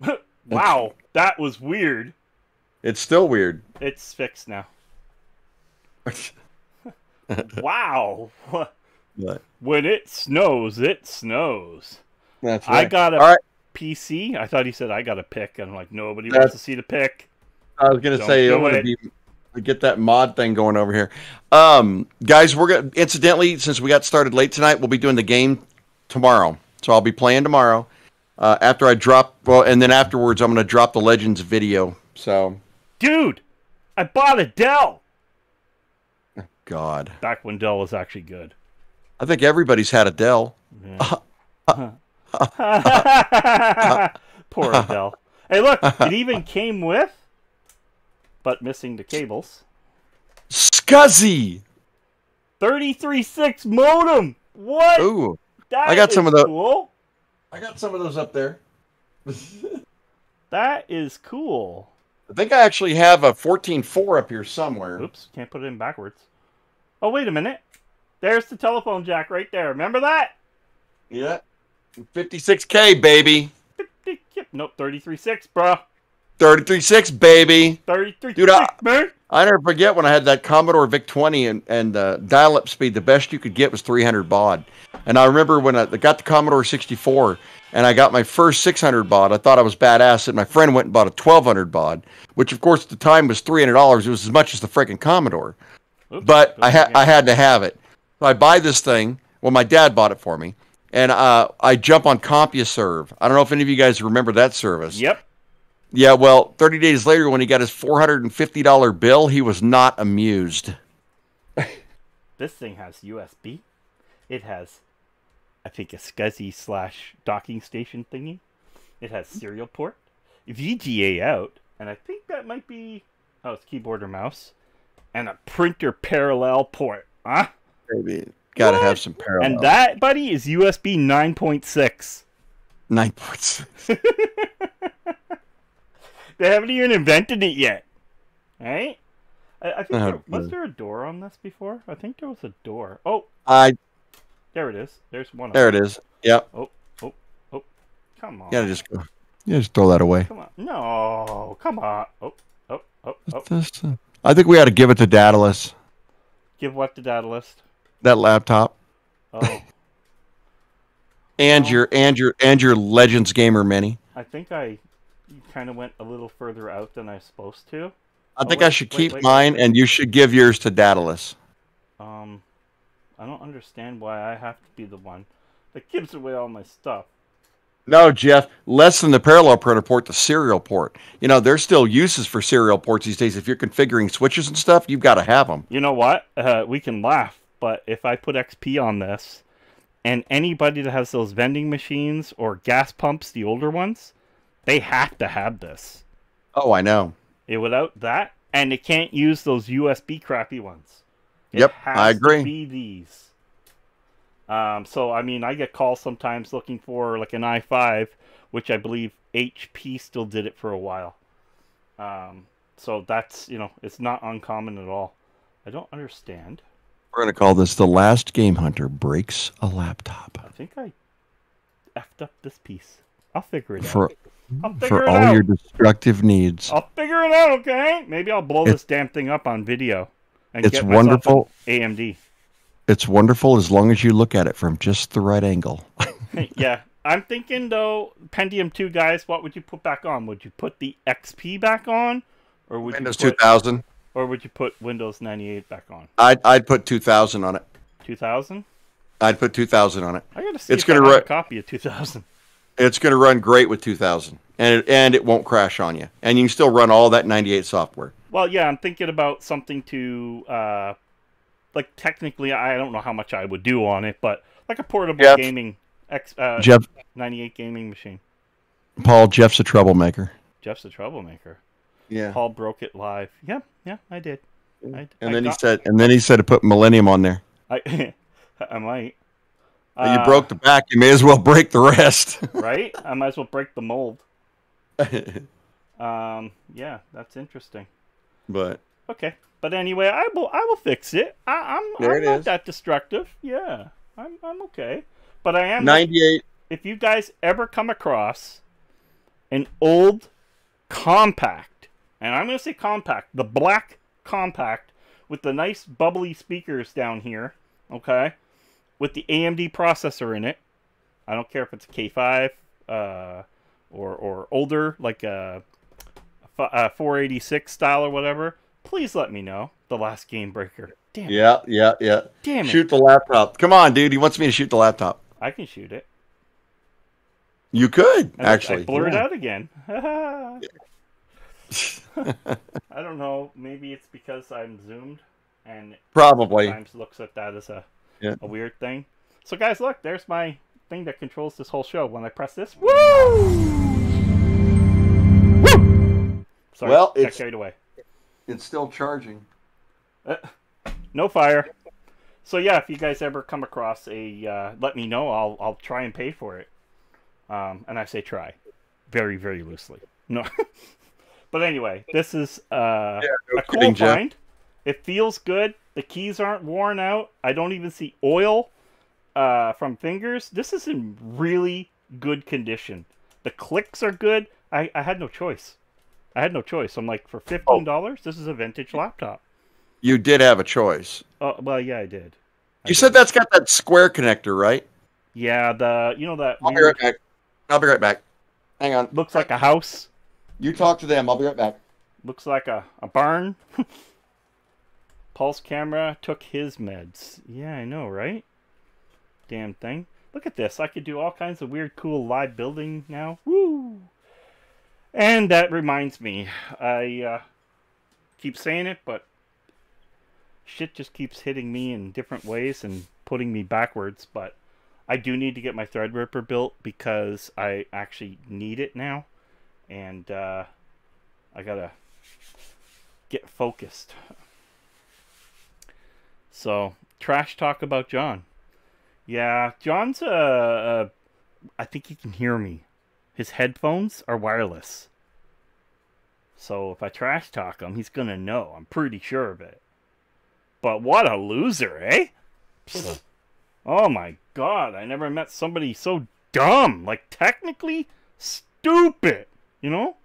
[LAUGHS] wow, that was weird. It's still weird. It's fixed now. [LAUGHS] wow. But When it snows, it snows. that's right. I got a right. PC. I thought he said I got a pick. I'm like, nobody That's- wants to see the pick. I was gonna Don't say I'm gonna be get that mod thing going over here. Um, guys, we're gonna incidentally since we got started late tonight, we'll be doing the game tomorrow. So I'll be playing tomorrow. Uh, after I drop, well, and then afterwards, I'm gonna drop the Legends video. So, Dude, I bought a Dell. God, Back when Dell was actually good. I think everybody's had a Dell. [LAUGHS] Poor Dell. Hey, look, it even came with, but missing the cables. SCSI. 33.6 modem. What? Ooh, That I got some of the- Cool. I got some of those up there. [LAUGHS] That is cool. I think I actually have a 14.4 up here somewhere. Oops, can't put it in backwards. Oh, wait a minute. There's the telephone jack right there. Remember that? Yeah, 56k baby, Nope, 33.6, bro. 33.6 baby. 33.6, Dude, I- man. I never forget when I had that Commodore VIC 20 and, and uh, dial up speed, the best you could get was 300 baud. And I remember when I got the Commodore 64 and I got my first 600 baud, I thought I was badass. And my friend went and bought a 1200 baud, which of course at the time was $300. It was as much as the freaking Commodore. Oops, But I, it ha- I had to have it. So I buy this thing. Well, my dad bought it for me. And uh, I jump on CompuServe. I don't know if any of you guys remember that service. Yep. Yeah, well, 30 days later, when he got his $450 bill, he was not amused. [LAUGHS] This thing has USB. It has, I think, a SCSI slash docking station thingy. It has serial port, VGA out, and I think that might be oh, it's keyboard or mouse, and a printer parallel port. Huh? Maybe. Got to What? have some parallel. And that, buddy, is USB 9.6. Nine points. [LAUGHS] They haven't even invented it yet. Right? I, I think Oh, there, was there a door on this before? I think there was a door. Oh, I there it is. There's one. of there them. it is. Yep. Oh, oh, oh. Come on. Gotta just go. Yeah, just throw that away. Come on. No, come on. Oh, oh, oh, oh. Just, uh, I think we ought to give it to Daedalus. Give what to data list? That laptop Oh, [LAUGHS] and Oh. your and your and your Legends Gamer Mini. I think I kind of went a little further out than I was supposed to. I Oh, think wait, I should wait, keep wait, mine, and you should give yours to Daedalus. Um, I don't understand why I have to be the one that gives away all my stuff. No, Jeff, less than the parallel printer port, the serial port. You know, there's still uses for serial ports these days. If you're configuring switches and stuff, you've got to have them. You know what? Uh, we can laugh, but if I put XP on this, and anybody that has those vending machines or gas pumps, the older ones, they have to have this. Oh, I know. It, without that, and they can't use those USB crappy ones. It Yep, has I to agree. be these. Um, so I mean, I get calls sometimes looking for like an i5, which I believe HP still did it for a while. Um, so that's you know, it's not uncommon at all. I don't understand. We're gonna call this the last game hunter breaks a laptop I think I effed up this piece. I'll figure it for out. I'll figure for it all out. your destructive needs. I'll figure it out, okay? Maybe I'll blow this damn thing up on video. And It's get wonderful. AMD. It's wonderful as long as you look at it from just the right angle. [LAUGHS] yeah. I'm thinking though, Pentium 2 guys, what would you put back on? Would you put the XP back on? Or would Windows you put 2000. or would you put Windows 98 back on? I'd, I'd put 2000 on it. 2000? I'd put 2000 on it. I gotta see It's if gonna I have ru- a copy of 2000. It's going to run great with 2000, and it, and it won't crash on you. And you can still run all that 98 software. Well, yeah, I'm thinking about something to, uh, like technically, I don't know how much I would do on it, but like a portable Jeff. gaming X uh, Jeff, 98 gaming machine. Paul, Jeff's a troublemaker. Jeff's a troublemaker. Yeah. Paul broke it live. Yeah, yeah, I did. I, And I then he said, And then he said to put Millennium on there. I, [LAUGHS] I might. "You Uh, broke the back. You may as well break the rest." [LAUGHS] right? I might as well break the mold. [LAUGHS] Um, yeah, that's interesting. But Okay, but anyway, I will I will fix it. I, I'm There I'm it not is. that destructive. Yeah, I'm I'm okay. But I am. 98. If you guys ever come across an old Compaq and I'm going to say Compaq, the black Compaq with the nice bubbly speakers down here, okay, with the AMD processor in it. I don't care if it's a K5 uh, or or older, like a, a uh, 486 style or whatever. Please let me know the last game breaker. Damn, it. Yeah, yeah, yeah. damn it! Shoot the laptop. Come on, dude. He wants me to shoot the laptop. I can shoot it. You could I- actually. I blurred yeah. out again. [LAUGHS] [LAUGHS] I don't know. Maybe it's because I'm zoomed and Probably. sometimes looks at that as a Yeah. a weird thing. So guys, look, there's my thing that controls this whole show. When I press this, woo! Woo! Sorry, Well, got it's- carried away. It's still charging. No fire. So yeah, if you guys ever come across a, uh, let me know. I'll I'll try and pay for it. Um, and I say try, very very loosely. No, [LAUGHS] but anyway, this is uh, no a cool kidding, Jeff. find. It feels good. The keys aren't worn out. I don't even see oil uh, from fingers. This is in really good condition. The clicks are good. I, I had no choice. I had no choice. I'm like, for oh. fifteen dollars, this is a vintage laptop. You did have a choice. Oh well, yeah, I did. I You did. said that's got that square connector, right? Yeah, the you know that I'll be right back. I'll be right back. Hang on. looks like a house, You talk to them. I'll be right back. looks like a, a barn. [LAUGHS] Pulse camera took his meds. Yeah, I know, right? Damn thing. Look at this. I could do all kinds of weird, cool live building now. Woo! And that reminds me, I uh, keep saying it, but shit just keeps hitting me in different ways and putting me backwards. But I do need to get my Threadripper built because I actually need it now, and uh, I gotta get focused. So trash talk about Jon. Yeah, Jon's uh, uh I think he can hear me. His headphones are wireless. So if I trash talk him, he's gonna know. I'm pretty sure of it. But what a loser, eh? Psst. [LAUGHS] oh my god, I never met somebody so dumb. Like technically stupid, you know?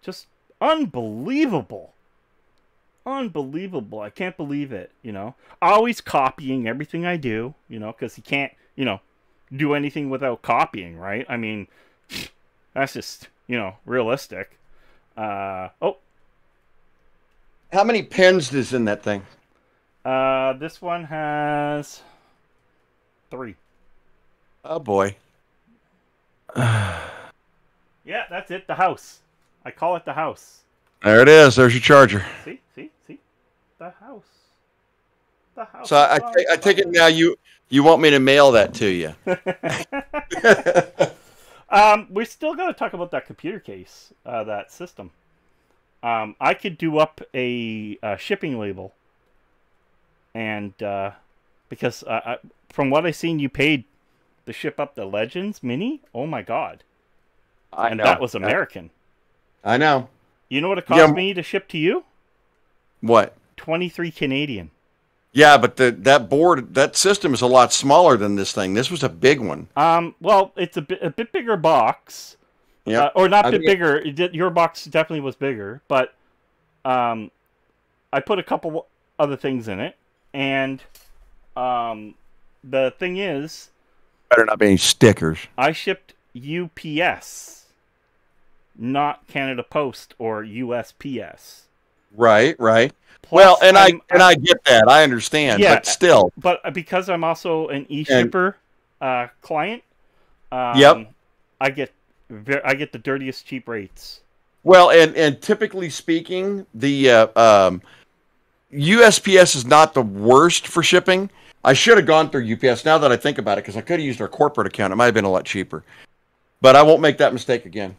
Just unbelievable. Unbelievable. I can't believe it, you know? Always copying everything I do, you know, because he can't, you know, do anything without copying, right? I mean, that's just, you know, realistic. Uh, oh, How many pins is in that thing? uh, this one has three. Oh boy. [SIGHS] Yeah, that's it. The house. I call it the house. There it is. There's your charger. See, see, see, the house. The house. So I, I, is on ta- I take it now you you want me to mail that to you. [LAUGHS] [LAUGHS] [LAUGHS] Um, we still got to talk about that computer case, uh, that system. Um, I could do up a, uh shipping label, and uh, because uh, I, from what I seen, you paid to ship up the Legends Mini. Oh my god! I and know. that was American. I know. You know what it cost Yeah. me to ship to you? What? Twenty three Canadian. Yeah, but the that board that system is a lot smaller than this thing. This was a big one. Um, well, it's a bit a bit bigger box. Yeah. Uh, or not I a bit bigger. It did, your box definitely was bigger, but um, I put a couple other things in it, and um, the thing is, Better not be any stickers. I shipped UPS, not Canada Post or USPS. Right, right. Plus, well, and I I'm- and I get that. I understand, Yeah. but still. but because I'm also an e-shipper uh, client, um, Yep. I get ver- I get the dirtiest cheap rates. Well, and and typically speaking, the uh, um, USPS is not the worst for shipping. I should have gone through UPS now that I think about it because I could have used our corporate account. It might have been a lot cheaper, but I won't make that mistake again.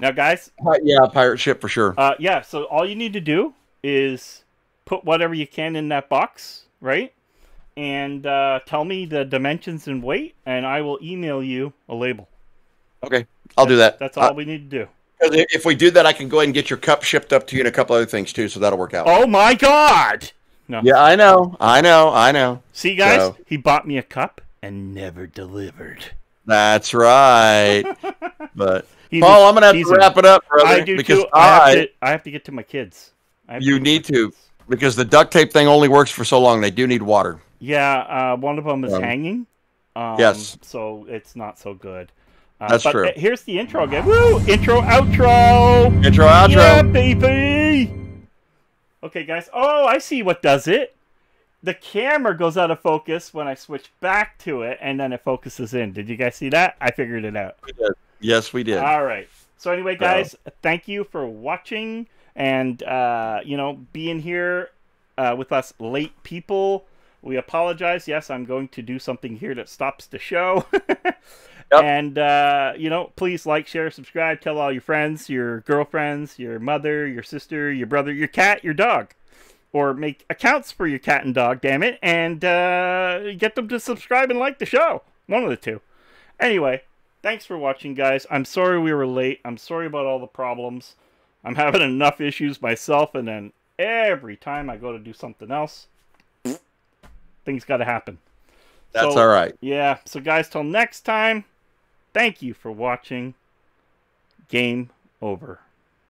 Now, guys, Pi- Yeah, pirate ship for sure. Uh, yeah, so all you need to do is put whatever you can in that box, right? And uh, tell me the dimensions and weight, and I will email you a label. Okay, I'll do that. That's all Uh, we need to do. if we do that, I can go ahead and get your cup shipped up to you and a couple other things too, so that'll work out. Oh my god! No. Yeah, I know, I know, I know. See, guys, So- he bought me a cup and never delivered. That's right. [LAUGHS] but He's Paul, I'm gonna have to wrap it up, brother, I do because too. I have, I, to, I have to get to my kids. Have you to need to kids. because the duct tape thing only works for so long. They do need water. Yeah, uh, one of them is Um, hanging. Um, yes. So it's not so good. Uh, That's but true. Here's the intro again. Woo! Intro, outro. Intro, outro. Yeah, baby. Okay, guys. Oh, I see what does it. The camera goes out of focus when I switch back to it, and then it focuses in. Did you guys see that? I figured it out. Yes, we did. All right. So anyway, So- guys, thank you for watching and uh, you know being here uh, with us late people. We apologize. Yes, I'm going to do something here that stops the show. [LAUGHS] And uh, you know, please like, share, subscribe, tell all your friends, your girlfriends, your mother, your sister, your brother, your cat, your dog. Or make accounts for your cat and dog, damn it, and uh, get them to subscribe and like the show. One of the two. Anyway, thanks for watching, guys. I'm sorry we were late. I'm sorry about all the problems. I'm having enough issues myself, and then every time I go to do something else, things got to happen. That's So- all right. Yeah, so guys, till next time, thank you for watching. Game over.